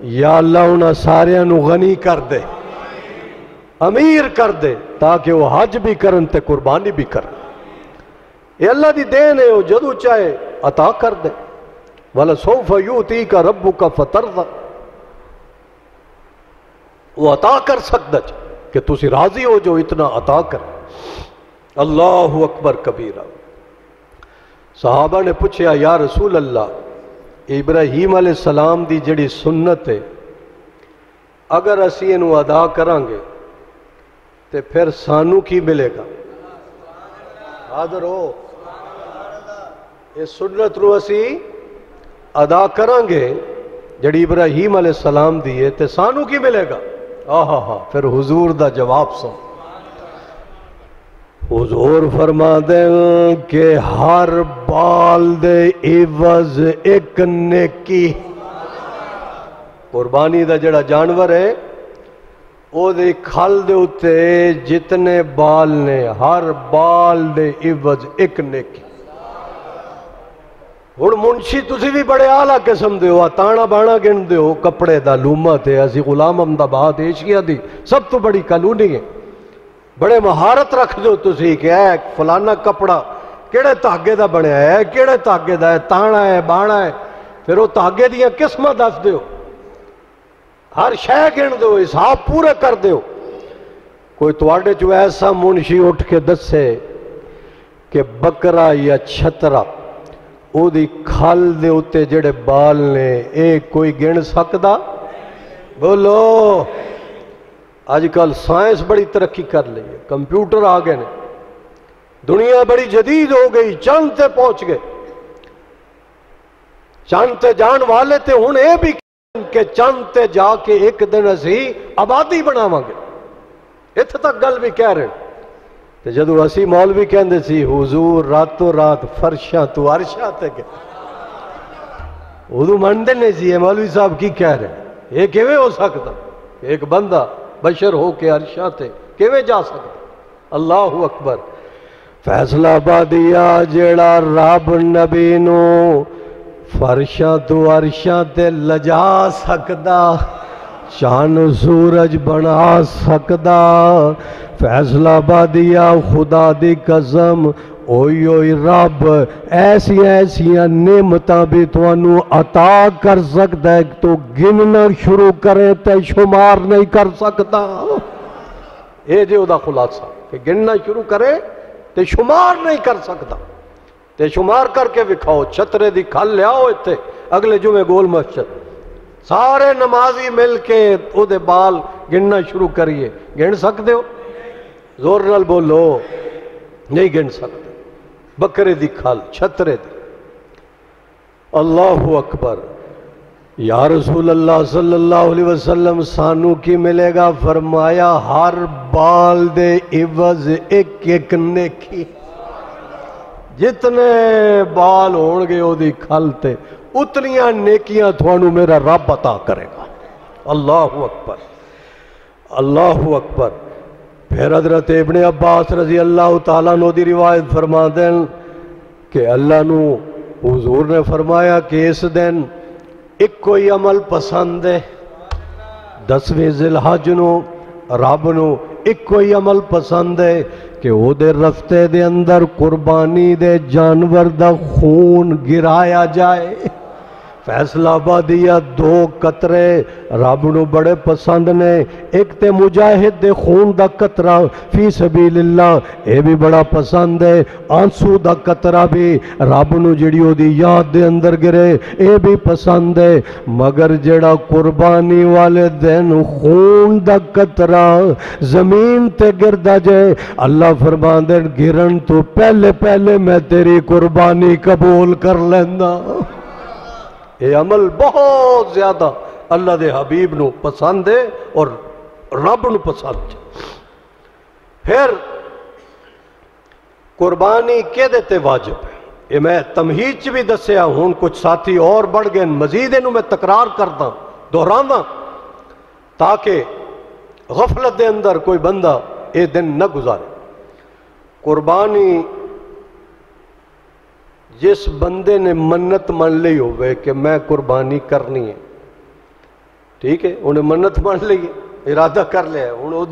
یا اللہ، انہاں سارے انہوں غنی کر دے۔ امیر کر دے تاکہ وہ حج بھی کرن تے قربانی بھی کرن۔ یہ اللہ دی دین ہے، وہ جدو چاہے عطا کر دے۔ والا سوف یوتی کا ربو کا فترضا وہ عطا کر سکتا کہ تسی راضی ہو جو اتنا عطا کر اللہ اکبر کبیرہ۔ صحابہ نے پوچھا، یا رسول اللہ، ابراہیم علیہ السلام دی جڑی سنت ہے، اگر اسی انہوں ادا کرانگے تے پھر سانو کی ملے گا؟ حاضر ہو یہ سنت رو اسی ادا کرانگے، جڑی ابراہیم علیہ السلام دیئے تے سانو کی ملے گا؟ آہا ہاں پھر حضور دا جواب سن۔ حضور فرما دیں کہ ہر بال دے عوض ایک نیکی۔ قربانی دا جڑا جانور ہے او دے کھل دے اتے جتنے بال نے ہر بال دے عوض ایک نیکی ہن منشی تسی بھی بڑے آلہ قسم دے ہو تانا بانا گن دے ہو کپڑے دا لومہ تے اسی غلام امداباد ایشیا دی سب تو بڑی کالونی ہے بڑے مہارت رکھ دو تسی کہ اے فلانا کپڑا کیڑے تاگے دا بڑے ہے کیڑے تاگے دا ہے تانا ہے بانا ہے پھر وہ تاگے دیا قسمہ دس دیو ہر شے گن دیو حساب پورے کر دیو۔ کوئی تواڈے جو ایسا منشی اٹھ کے دسے کہ بکرا یا چھترا، او دی کھال دے اتے جڑے بال نے، اے کوئی گن سکدا؟ بولو۔ آج کل سائنس بڑی ترقی کر لی ہے، کمپیوٹر آ گئے نے۔ دنیا بڑی جدید ہو گئی، چند تے پہنچ گئے۔ چند تے جان والے تے ہن اے بھی کہ چند تے جا کے ایک دن اسی آبادی بناواں گے۔ اتنے تک گل بھی کہہ رہے تے جدو اسی مولوی کہندے سی، حضور راتوں رات فرشاں تو عرشاں تے گئے. ادو منڈے نے سی مولوی صاحب کی کہہ رہے یہ کیویں ہو سکتا؟ ایک بندہ بشر ہو کے عرشاں تے کیویں جا سکتا؟ اللہ اکبر۔ فیصلہ بادیا جیڑا رب نبی نو فرشاں تو عرشاں تے لجا سکدا چان سورج بنا سکدا۔ فیصلہ بادیا خدا دی قسم، اوئی اوئی رب، ایسی ایسی نعمتاں بھی توانو عطا کر سکتا ہے۔ تو گننا شروع کرے تے شمار نہیں کر سکتا اے جو دا خلاصہ، کہ گننا شروع کرے تے شمار نہیں کر سکتا تے شمار کر کے وکھاؤ، چھترے دی کھل لیاؤ اتھے، اگلے جمعے گول مسجد۔ سارے نمازی مل کے او دے بال گننا شروع کریے۔ گن سکتے ہو؟ زور نال بولو۔ نہیں گن سکتے بکرے دی کھال چھترے دی۔ اللہ اکبر۔ یا رسول اللہ صلی اللہ علیہ وسلم، سانو کی ملے گا؟ فرمایا، ہر بال دے عوض ایک ایک نیکی۔ جتنے بال ہون گے او دی کھل تے، اتنیاں نیکیاں تھوانو میرا رب عطا کرے گا۔ اللہ اکبر۔ اللہ اکبر۔ پھر حضرت ابن عباس رضی اللہ تعالیٰ نو دی روایت فرما دین کہ اللہ نو حضور نے فرمایا کہ اس دن ایک کوئی عمل پسند ہے۔ دسویں ذلحج نو، رب نو ایک کوئی عمل پسند ہے کہ او دے رفتے دے اندر قربانی دے جانور دا خون گرایا جائے فیصلہ آبادیا دو قطرے رب نو بڑے پسند نے، ایک تے مجاہد دے خون دا قطرہ فی سبیل اللہ، اے بھی بڑا پسند ہے، آنسو دا قطرہ بھی رب نو جڑی ہو دی یاد دے اندر گرے، اے بھی پسند ہے۔ مگر جڑا قربانی والے دن خون دا قطرہ زمین تے گردہ جائے اللہ فرمان دے گرن تو پہلے پہلے میں تیری قربانی قبول کر لیندہ یہ عمل بہت زیادہ اللہ دے حبیب نو پسند ہے اور رب نو پسند ہے۔ پھر قربانی کے دیتے واجب ہے۔ یہ میں تمہید بھی دسیا ہوں کچھ ساتھی اور بڑھ گئے، مزید انہوں میں تکرار کرتا دہرانا تاکہ غفلت دے اندر کوئی بندہ یہ دن نہ گزارے۔ قربانی جس بندے نے منت من لی ہوئے کہ میں قربانی کرنی ہے، ٹھیک ہے، انہیں منت مان لی ارادہ کر لیا ہوں وہ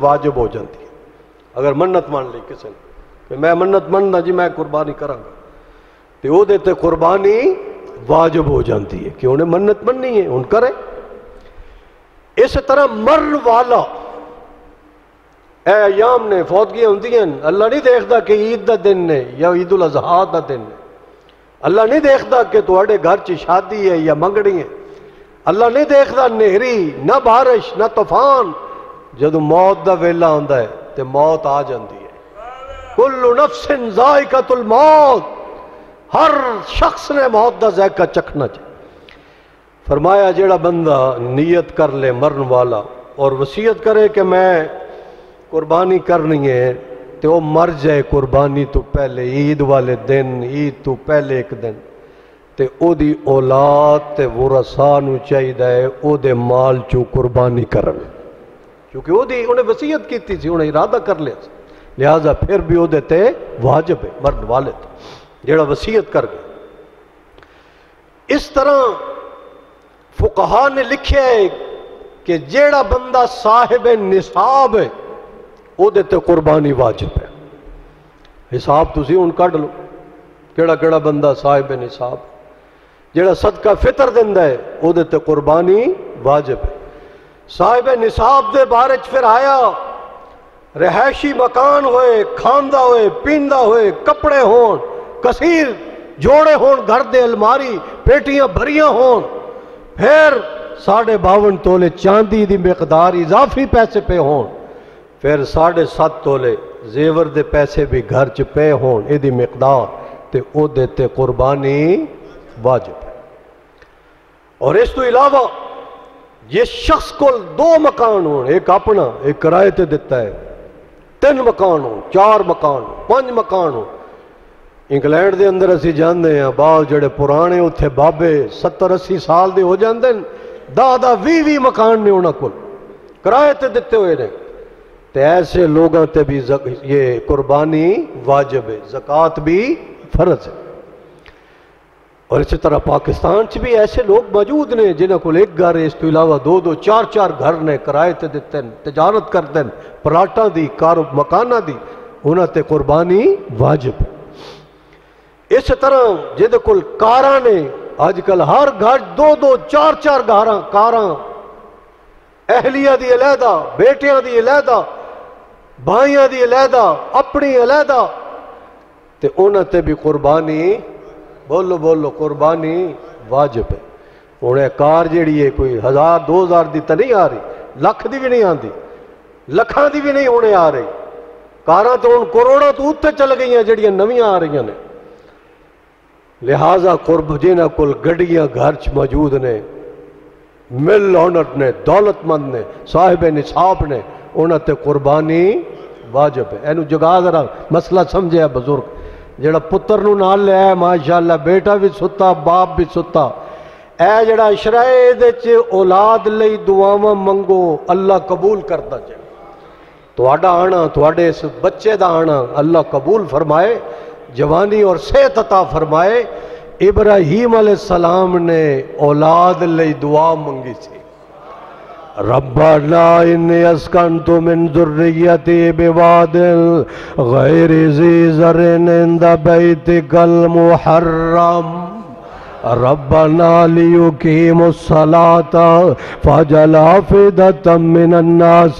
واجب ہو جاتی ہے۔ اگر منت مان لی کسی نے کہ میں منت مننا جی میں قربانی کروں گا تو وہ قربانی واجب ہو جاتی ہے کہ انہیں منت مننی ہے، ان کرے۔ اس طرح مرن والا، اے ایام نے فوتگیاں ہوں اللہ نہیں دیکھتا کہ عید دا دن نے یا عید الاضحیٰ دا دن نے اللہ نہیں دیکھتا کہ تھوڑے گھر چ شادی ہے یا منگڑی ہے۔ اللہ نہیں دیکھتا نہری، نہ بارش، نہ طوفان۔ جدو موت دا ویلا آتا ہے تو موت آ جاتی ہے۔ کل نفس ذائقت الموت۔ ہر شخص نے موت دا ذائقہ چکھنا چاہیے۔ فرمایا جیڑا بندہ نیت کر لے مرن والا اور وسیعت کرے کہ میں قربانی کرنی ہے تے وہ مر جائے قربانی تو پہلے عید والے دن، عید تو پہلے ایک دن۔ تے او دی اولاد تے ورثا نو چاہیدا او دے مال چو قربانی کرن۔ کیونکہ او دی انہیں وصیت کیتی تھی انہیں ارادہ کر لیا لہذا پھر بھی او دے تے واجب ہے، مرد والد، جیڑا وصیت کر گئے اس طرح فقہا نے لکھیا ہے کہ جیڑا بندہ صاحب نصاب ہے وہ دیتے قربانی واجب ہے حساب تسی ان کٹ لو کیڑا کیڑا بندہ صاحب نصاب جیڑا صدقہ فطر دیندہ ہے وہ دیتے قربانی واجب ہے صاحب نصاب دے بارے پھر آیا رہائشی مکان ہوئے کھاندہ ہوئے پیندہ ہوئے کپڑے ہون کثیر جوڑے ہون گھر دے الماری پیٹیاں بھریاں ہون پھر ساڑھے باون تولے چاندی دی مقدار اضافی پیسے پہ ہون پھر ساڑھے سات تولے زیور دے پیسے بھی گھر چ پے ہون اے مقدار تے او دیتے قربانی واجب ہے۔ اور اس تو علاوہ یہ شخص کو دو مکان ہون، ایک اپنا، ایک کرائے تے دیتا ہے۔ تین مکان ہون، چار مکان ہون، پانچ مکان ہون۔ انگلینڈ دے اندر اسی جاندے ہیں بعض جڑے پرانے اتھے بابے ستر اسی سال دے ہو جاندے دا دا وی وی مکان نے ہونا کل کرائے تے دیتے ہوئے نے۔ تو ایسے لوگوں تے بھی یہ قربانی واجب ہے، زکوٰۃ بھی فرض ہے۔ اور اسی طرح پاکستان چ بھی ایسے لوگ موجود نے جنہوں کو ایک گھر اس تو علاوہ دو دو، چار چار گھر نے کرائے تے دیتے ہیں، تجارت کرتے ہیں، پلاٹاں دی، کارو مکانہ دی انہوں تے قربانی واجب۔ ہے اس طرح جہد کل کاراں نے، آج کل ہر گھر دو دو، چار چار گھراں، کاراں، اہلیہ دی علیحدہ، بیٹیاں دی علیحدہ بھائیاں دی علیحدہ، اپنی علیحدہ۔ تے انہوں تے بھی قربانی، بولو بولو، قربانی واجب ہے۔ انہیں کار جیڑی ہے، کوئی ہزار، دو ہزار دی تو نہیں آ رہی، لکھ دی بھی نہیں آتی لکھاں دی بھی نہیں انہیں آ رہی۔ کاراں تو ان کروڑوں تو اتنے چل گئی ہیں جڑیاں نویاں آ رہی ہیں لہذا قرب جنہ کل گڑیاں گھر چ موجود نے، مل آنر نے دولت مند نے، صاحب نصاب نے انہوں تے قربانی واجب ہے۔ اینو جگا ذرا مسئلہ سمجھے بزرگ۔ جڑا پتر نو نال لے ہے ماشاءاللہ بیٹا بھی ستا، باپ بھی ستا۔ اے جڑا اشرائے دے چے اولاد لئی دعاواں منگو، اللہ قبول کرتا جائے۔ تواڈا آنا تواڈے اس بچے دا آنا، اللہ قبول فرمائے، جوانی اور صحت عطا فرمائے۔ ابراہیم علیہ السلام نے اولاد لئی دعا منگی سی۔ ربنا انی اسکنت من ذریتی بواد غیر زی زرن اند بیتک المحرم. ربنا لیقیموا الصلاة فجل افئدة من الناس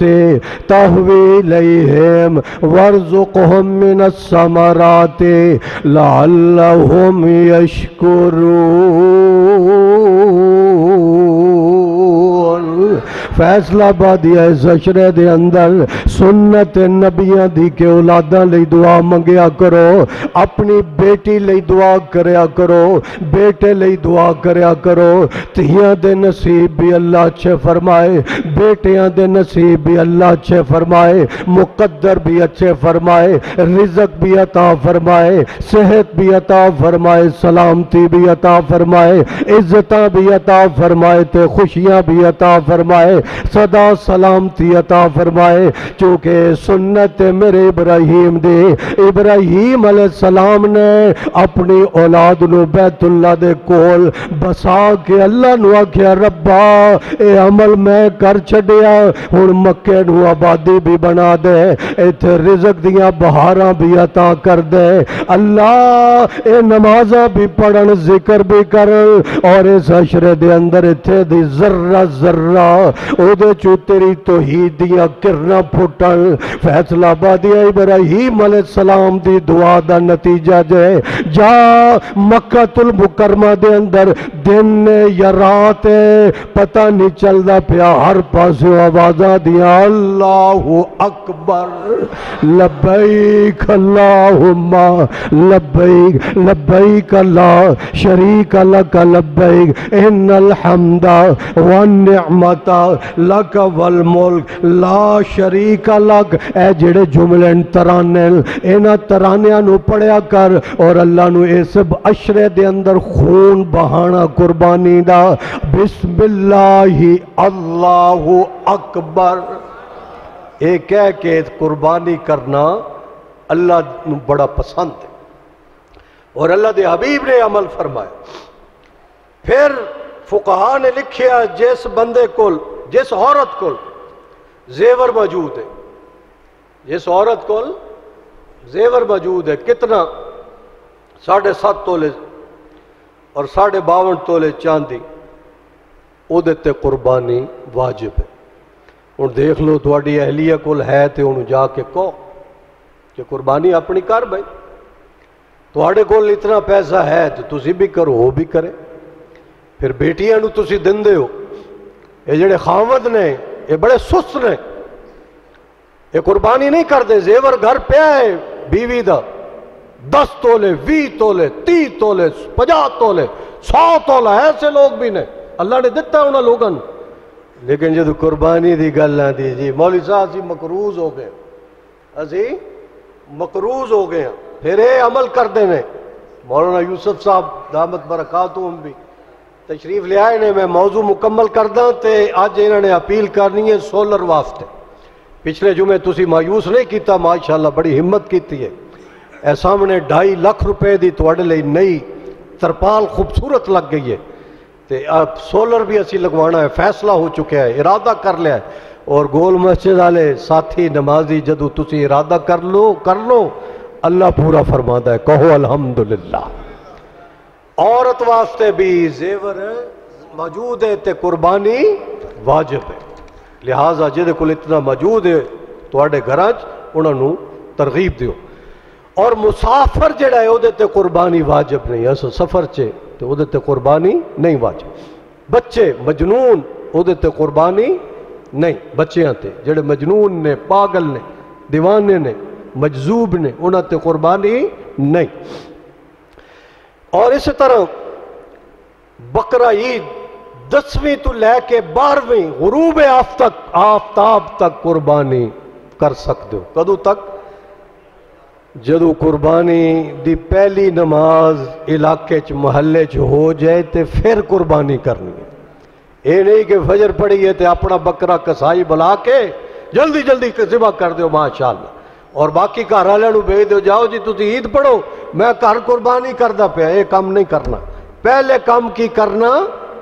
تهوی الیہم وارزقهم من الثمرات لعلهم یشکرون فیصلہ بادی ہے زشرے دے اندر، سنت نبیاں دی کے اولاداں لئی دعا منگیا کرو، اپنی بیٹی لئی دعا کریا کرو، بیٹے لئی دعا کریا کرو تیاں دے نصیب بھی اللہ اچھے فرمائے، بیٹیاں دے نصیب بھی اللہ اچھے فرمائے، مقدر بھی اچھے فرمائے، رزق بھی عطا فرمائے، صحت بھی عطا فرمائے، سلامتی بھی عطا فرمائے، عزتاں بھی عطا فرمائے، تے خوشیاں بھی عطا فرمائے صدا سلامتی عطا فرمائے، چونکہ سنت میرے ابراہیم دے۔ ابراہیم علیہ السلام نے اپنی اولاد نو بیت اللہ دے کول بسا کے اللہ نو آکھیا، ربا، اے عمل میں کر چھڈیا، ہن مکے نو آبادی بھی بنا دے۔ ایتھے رزق دیاں بہاراں بھی عطا کر دے۔ اللہ، اے نمازاں بھی پڑھن ذکر بھی کرن اور اس عشرے دے اندر ایتھے دی ذرہ ذرہ او دے چو تیری توحید دیاں کرنا پھٹن فیصلہ بادیا ابراہیم علیہ السلام دی دعا دا نتیجہ جے جا مکہ المکرمہ دے اندر دن نے یا رات ہے پتہ نہیں چل دا پیا ہر پاسے آوازہ دیا اللہ اکبر لبیک اللہم لبیک لبیک اللہ شریک لک لبیک ان الحمد والنعمت لک والملک لا شریک لک اے جڑے جملے ترانے، اینا ترانیاں نو پڑھیا کر اور اللہ نو اس عشرے دے اندر خون بہانا قربانی دا۔ بسم اللہ اللہ اکبر۔ ایک ہے کہ قربانی کرنا اللہ نو بڑا پسند ہے۔ اور اللہ دے حبیب نے عمل فرمایا۔ پھر فقہا نے لکھیا جس بندے کول جس عورت کول زیور موجود ہے، جس عورت کول زیور موجود ہے، کتنا ساڑھے سات تولے اور ساڑھے باون تولے چاندی، او دیتے قربانی واجب ہے۔ ہن دیکھ لو تھوڑی اہلیہ کول ہے تے انہوں جا کے کہو کہ قربانی اپنی کر بھائی۔ تھوڑے کول اتنا پیسہ ہے تو تسی بھی کرو وہ بھی کرے۔ پھر بیٹیاں نو تسی دن دے ہو۔ یہ جڑے خامد نے، یہ بڑے سست نے۔ یہ قربانی نہیں کرتے، زیور گھر پہ ہے بیوی دا۔ دس تولے وی تولے تی تولے پجا تولے، سو تولہ، ایسے لوگ بھی نے۔ اللہ نے دیتا ہے انہاں لیکن جدو قربانی دی گل نہ دی جی مولوی صاحب جی مقروض ہو گئے۔ اسی مقروض ہو گئے۔ ہیں پھر اے عمل کر دینے مولانا یوسف صاحب، دامت برکاتہم بھی۔ تشریف لے آئے نے، میں موضوع مکمل کردہ تے آج انہوں نے اپیل کرنی ہے سولر واسطے پچھلے جمعے تسی مایوس نہیں کیتا، ماشاءاللہ بڑی ہمت کیتی ہے۔ اے سامنے ڈھائی لاکھ روپے دی توڑے لئی نئی ترپال خوبصورت لگ گئی ہے۔ تے اب سولر بھی اسی لگوانا ہے، فیصلہ ہو چکا ہے، ارادہ کر لیا ہے۔ اور گول مسجد والے ساتھی، نمازی جدو تسی ارادہ کر لو کر لو، اللہ پورا فرماتا ہے، کہو الحمدللہ۔ عورت واسطے بھی زیور موجود ہے تے قربانی واجب ہے۔ لہذا جہد کل اتنا موجود ہے تواڈے گھراں چ انہاں نو ترغیب دیو۔ اور مسافر جڑا ہے او دے تے قربانی واجب نہیں اس سفر چ تے او دے تے قربانی نہیں واجب۔ بچے مجنون او دے تے قربانی نہیں۔ بچیاں تے جڑے مجنون نے، پاگل نے، دیوانے نے، مجذوب نے، انہاں تے قربانی نہیں۔ اور اس طرح بقرہ عید دسویں تو لے کے بارہویں غروب آفتاب آفتاب تک قربانی کر سکتے ہو۔ کدو تک؟ جدو قربانی دی پہلی نماز علاقے چ محلے چ ہو جائے تے پھر قربانی کرنی ہے۔ اے نہیں کہ فجر پڑی ہے تے اپنا بکرا کسائی بلا کے جلدی جلدی ذبح کر دیو، ماشاءاللہ۔ اور باقی گھر والے نو بھیج دو جاؤ جی تسی عید پڑھو میں گھر قربانی کردا پیا یہ کام نہیں کرنا پہلے کام کی کرنا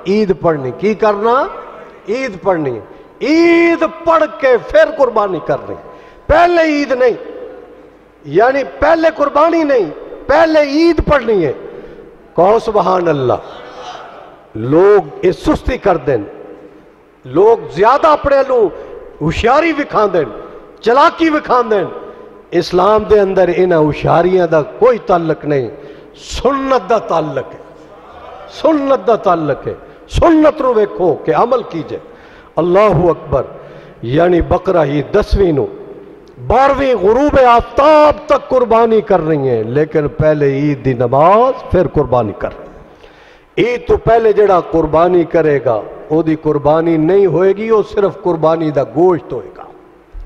عید پڑھنی کی کرنا عید پڑھنی عید پڑھ کے پھر قربانی کرنی پہلے عید نہیں یعنی پہلے قربانی نہیں پہلے عید پڑھنی ہے کہو سبحان اللہ ਲੋਕ ਇਹ ਸੁਸਤੀ ਕਰਦੇ ਨੇ ਲੋਕ اسلام دے اندر انہاں اشاریاں دا کوئی تعلق نہیں، سنت دا تعلق ہے۔ سنت دا تعلق ہے۔ سنت رو ویکھو کہ عمل کیجیے۔ اللہ اکبر یعنی بقرہ ہی دسویں نو۔ بارہویں غروب آفتاب تک قربانی کر رہی ہیں، لیکن پہلے عید دی نماز پھر قربانی کر رہی عید تو پہلے جڑا قربانی کرے گا، او دی قربانی نہیں ہوئے گی وہ صرف قربانی دا گوشت ہوئے گا۔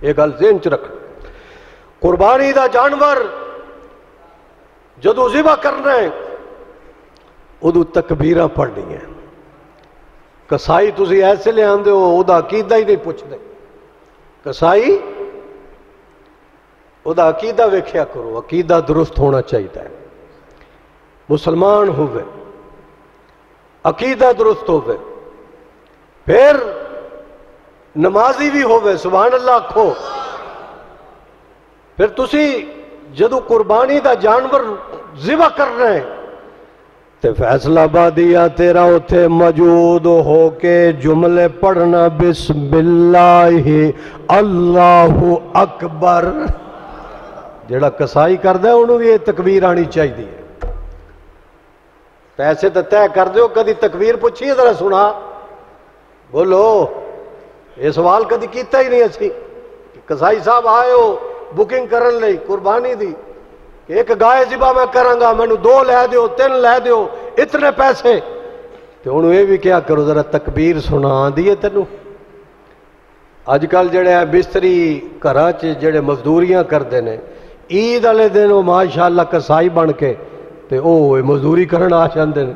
یہ گل ذہن چ قربانی دا جانور جدو ذبح کرنا ہے ادو تکبیرہ پڑھنی ہے۔ کسائی تھی ایسے لے آندے ہو او عقیدہ ہی نہیں پوچھتے۔ کسائی؟ او عقیدہ ویکھیا کرو، عقیدہ درست ہونا چاہیے مسلمان ہوئے عقیدہ درست ہوئے پھر نمازی بھی ہوئے سبحان اللہ آخو پھر تسی جدو قربانی دا جانور ذبح کر رہے تے فیصلہ بادیا تیرا اتھے موجود ہو کے جملے پڑھنا بسم اللہ اللہ اکبر۔ جڑا کسائی کر ہے، انہوں بھی یہ تکبیر آنی چاہیے۔ پیسے تو طے کر دیو، کدی تکبیر پوچھیے، ذرا سنا۔ بولو، یہ سوال کدی کیتا ہی نہیں اسی۔ کسائی صاحب آئے ہو ਬੁਕਿੰਗ ਕਰਨ ਲਈ ਕੁਰਬਾਨੀ ਦੀ ਇੱਕ ਗਾਇ ਜ਼ਿਬਾ ਮੈਂ ਕਰਾਂਗਾ ਮੈਨੂੰ ਦੋ ਲੈ ਦਿਓ ਤਿੰਨ ਲੈ ਦਿਓ ਇਤਨੇ ਪੈਸੇ ਤੇ ਉਹਨੂੰ ਇਹ ਵੀ ਕਿਹਾ ਕਰੋ ਜ਼ਰਾ ਤਕਬੀਰ ਸੁਣਾ ਦਈਏ ਤੈਨੂੰ ਅੱਜ ਕੱਲ ਜਿਹੜੇ ਆ ਬਿਸਤਰੀ ਘਰਾਂ 'ਚ ਜਿਹੜੇ ਮਜ਼ਦੂਰੀਆਂ ਕਰਦੇ ਨੇ ਈਦ ਵਾਲੇ ਦਿਨ ਉਹ ਮਾਸ਼ਾਅੱਲਾ ਕਸਾਈ ਬਣ ਕੇ ਤੇ ਉਹ ਮਜ਼ਦੂਰੀ ਕਰਨ ਆ ਜਾਂਦੇ ਨੇ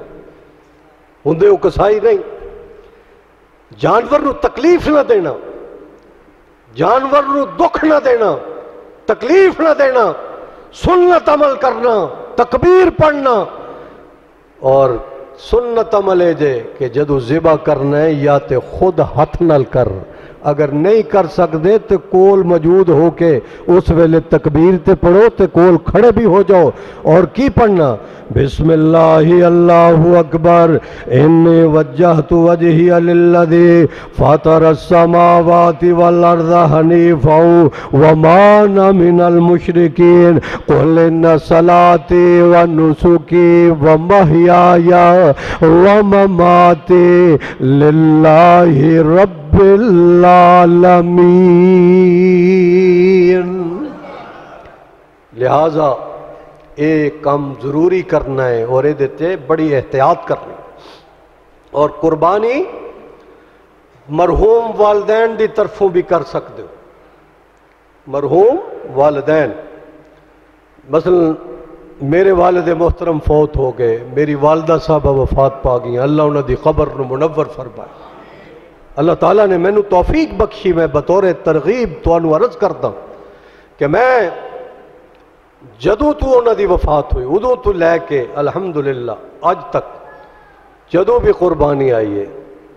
ਹੁੰਦੇ ਉਹ ਕਸਾਈ ਨਹੀਂ ਜਾਨਵਰ ਨੂੰ ਤਕਲੀਫ ਨਾ ਦੇਣਾ ਜਾਨਵਰ ਨੂੰ ਦੁੱਖ ਨਾ ਦੇਣਾ تکلیف نہ دینا، سنت عمل کرنا، تکبیر پڑھنا۔ اور سنت عمل جے کہ جدو زبا کرنا ہے، یا تے خود ہاتھ نل کر۔ اگر نہیں کر سکتے تو کول موجود ہو کے اس ویلے تکبیر تے پڑھو تے کول کھڑے بھی ہو جاؤ۔ اور کی پڑھنا؟ بسم اللہ اللہ اکبر۔ انی وجہت وجہی للذی فاطر السماوات والارض حنیفا وما انا من المشرکین۔ قل ان صلاتی و نسکی و محیایا و مماتی للہ رب رب العالمین لہذا یہ کم ضروری کرنا ہے اور یہ دیتے بڑی احتیاط کرنی. اور قربانی مرحوم والدین دی طرفوں بھی کر سکتے ہو. مرحوم والدین. مثلا میرے والد محترم فوت ہو گئے، میری والدہ صاحبہ وفات پا گئی اللہ انہوں دی قبر نو منور فرمائے. اللہ تعالیٰ نے مینوں توفیق بخشی، میں بطور ترغیب تنوع عرض کرتا کہ میں جدو تو انہ دی وفات ہوئی ادو تو لے کے الحمدللہ اج تک جدو بھی قربانی آئی ہے،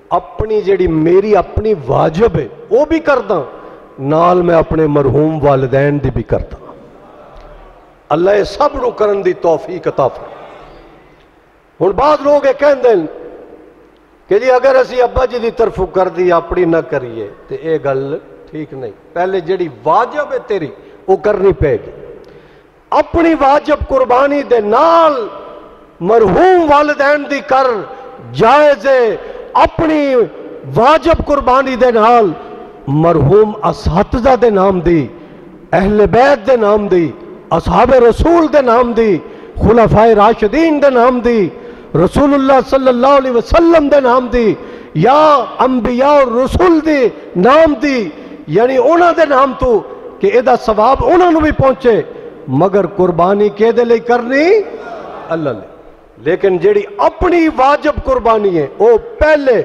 اپنی جیڑی میری اپنی واجب ہے وہ بھی کرتا نال میں اپنے مرحوم والدین دی بھی کرتا اللہ سب نو کرن دی توفیق عطا فرمائے۔ ہوں بعض لوگ یہ کہندے ہیں ਕਿ ਜੀ ਅਗਰ ਅਸੀਂ ਅੱਬਾ ਜੀ ਦੀ ਤਰਫੋਂ ਕਰਦੀ ਆਪਣੀ ਨਾ ਕਰੀਏ ਤੇ ਇਹ ਗੱਲ ਠੀਕ ਨਹੀਂ ਪਹਿਲੇ ਜਿਹੜੀ ਵਾਜਬ ਹੈ ਤੇਰੀ ਉਹ ਕਰਨੀ ਪਏਗੀ ਆਪਣੀ ਵਾਜਬ ਕੁਰਬਾਨੀ ਦੇ ਨਾਲ ਮਰਹੂਮ ਵਾਲਿਦੈਨ ਦੀ ਕਰ ਜਾਇਜ਼ ਹੈ ਆਪਣੀ ਵਾਜਬ ਕੁਰਬਾਨੀ ਦੇ ਨਾਲ ਮਰਹੂਮ ਅਸਾਤਜ਼ਾ ਦੇ ਨਾਮ ਦੀ ਅਹਲੇ ਬੈਤ ਦੇ ਨਾਮ ਦੀ ਅਸਹਾਬ ਰਸੂਲ ਦੇ ਨਾਮ ਦੀ رسول اللہ صلی اللہ علیہ وسلم دے نام دی یا انبیاء رسول دے نام دی یعنی اونا دے نام تو کہ ادھا ثواب اونا نو بھی پہنچے مگر قربانی کے دے لیے کرنی اللہ لے لیکن جیڑی اپنی واجب قربانی ہے او پہلے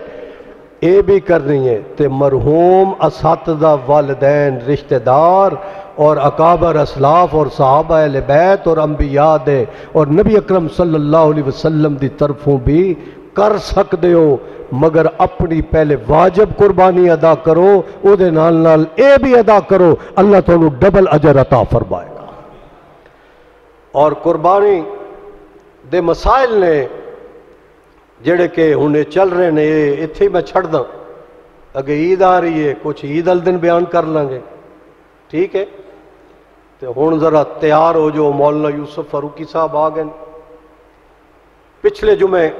اے بھی کرنی ہے تے مرہوم اساتذہ والدین رشتہ دار اور اکابر اسلاف اور صحابہ اہل بیت اور انبیاء دے اور نبی اکرم صلی اللہ علیہ وسلم دی طرفوں بھی کر سکتے ہو، مگر اپنی پہلے واجب قربانی ادا کرو او دے نال نال اے بھی ادا کرو، اللہ تعالی ڈبل اجر عطا فرمائے گا۔ اور قربانی دے مسائل نے جڑے کہ انہیں چل رہے نے اتھے میں چھڑ دوں اگے عید آ رہی ہے، کچھ عید ال دن بیان کر لیں گے ٹھیک ہے؟ تو ہوں ذرا تیار ہو جو مولانا یوسف فاروقی صاحب آ گئے پچھلے جمعے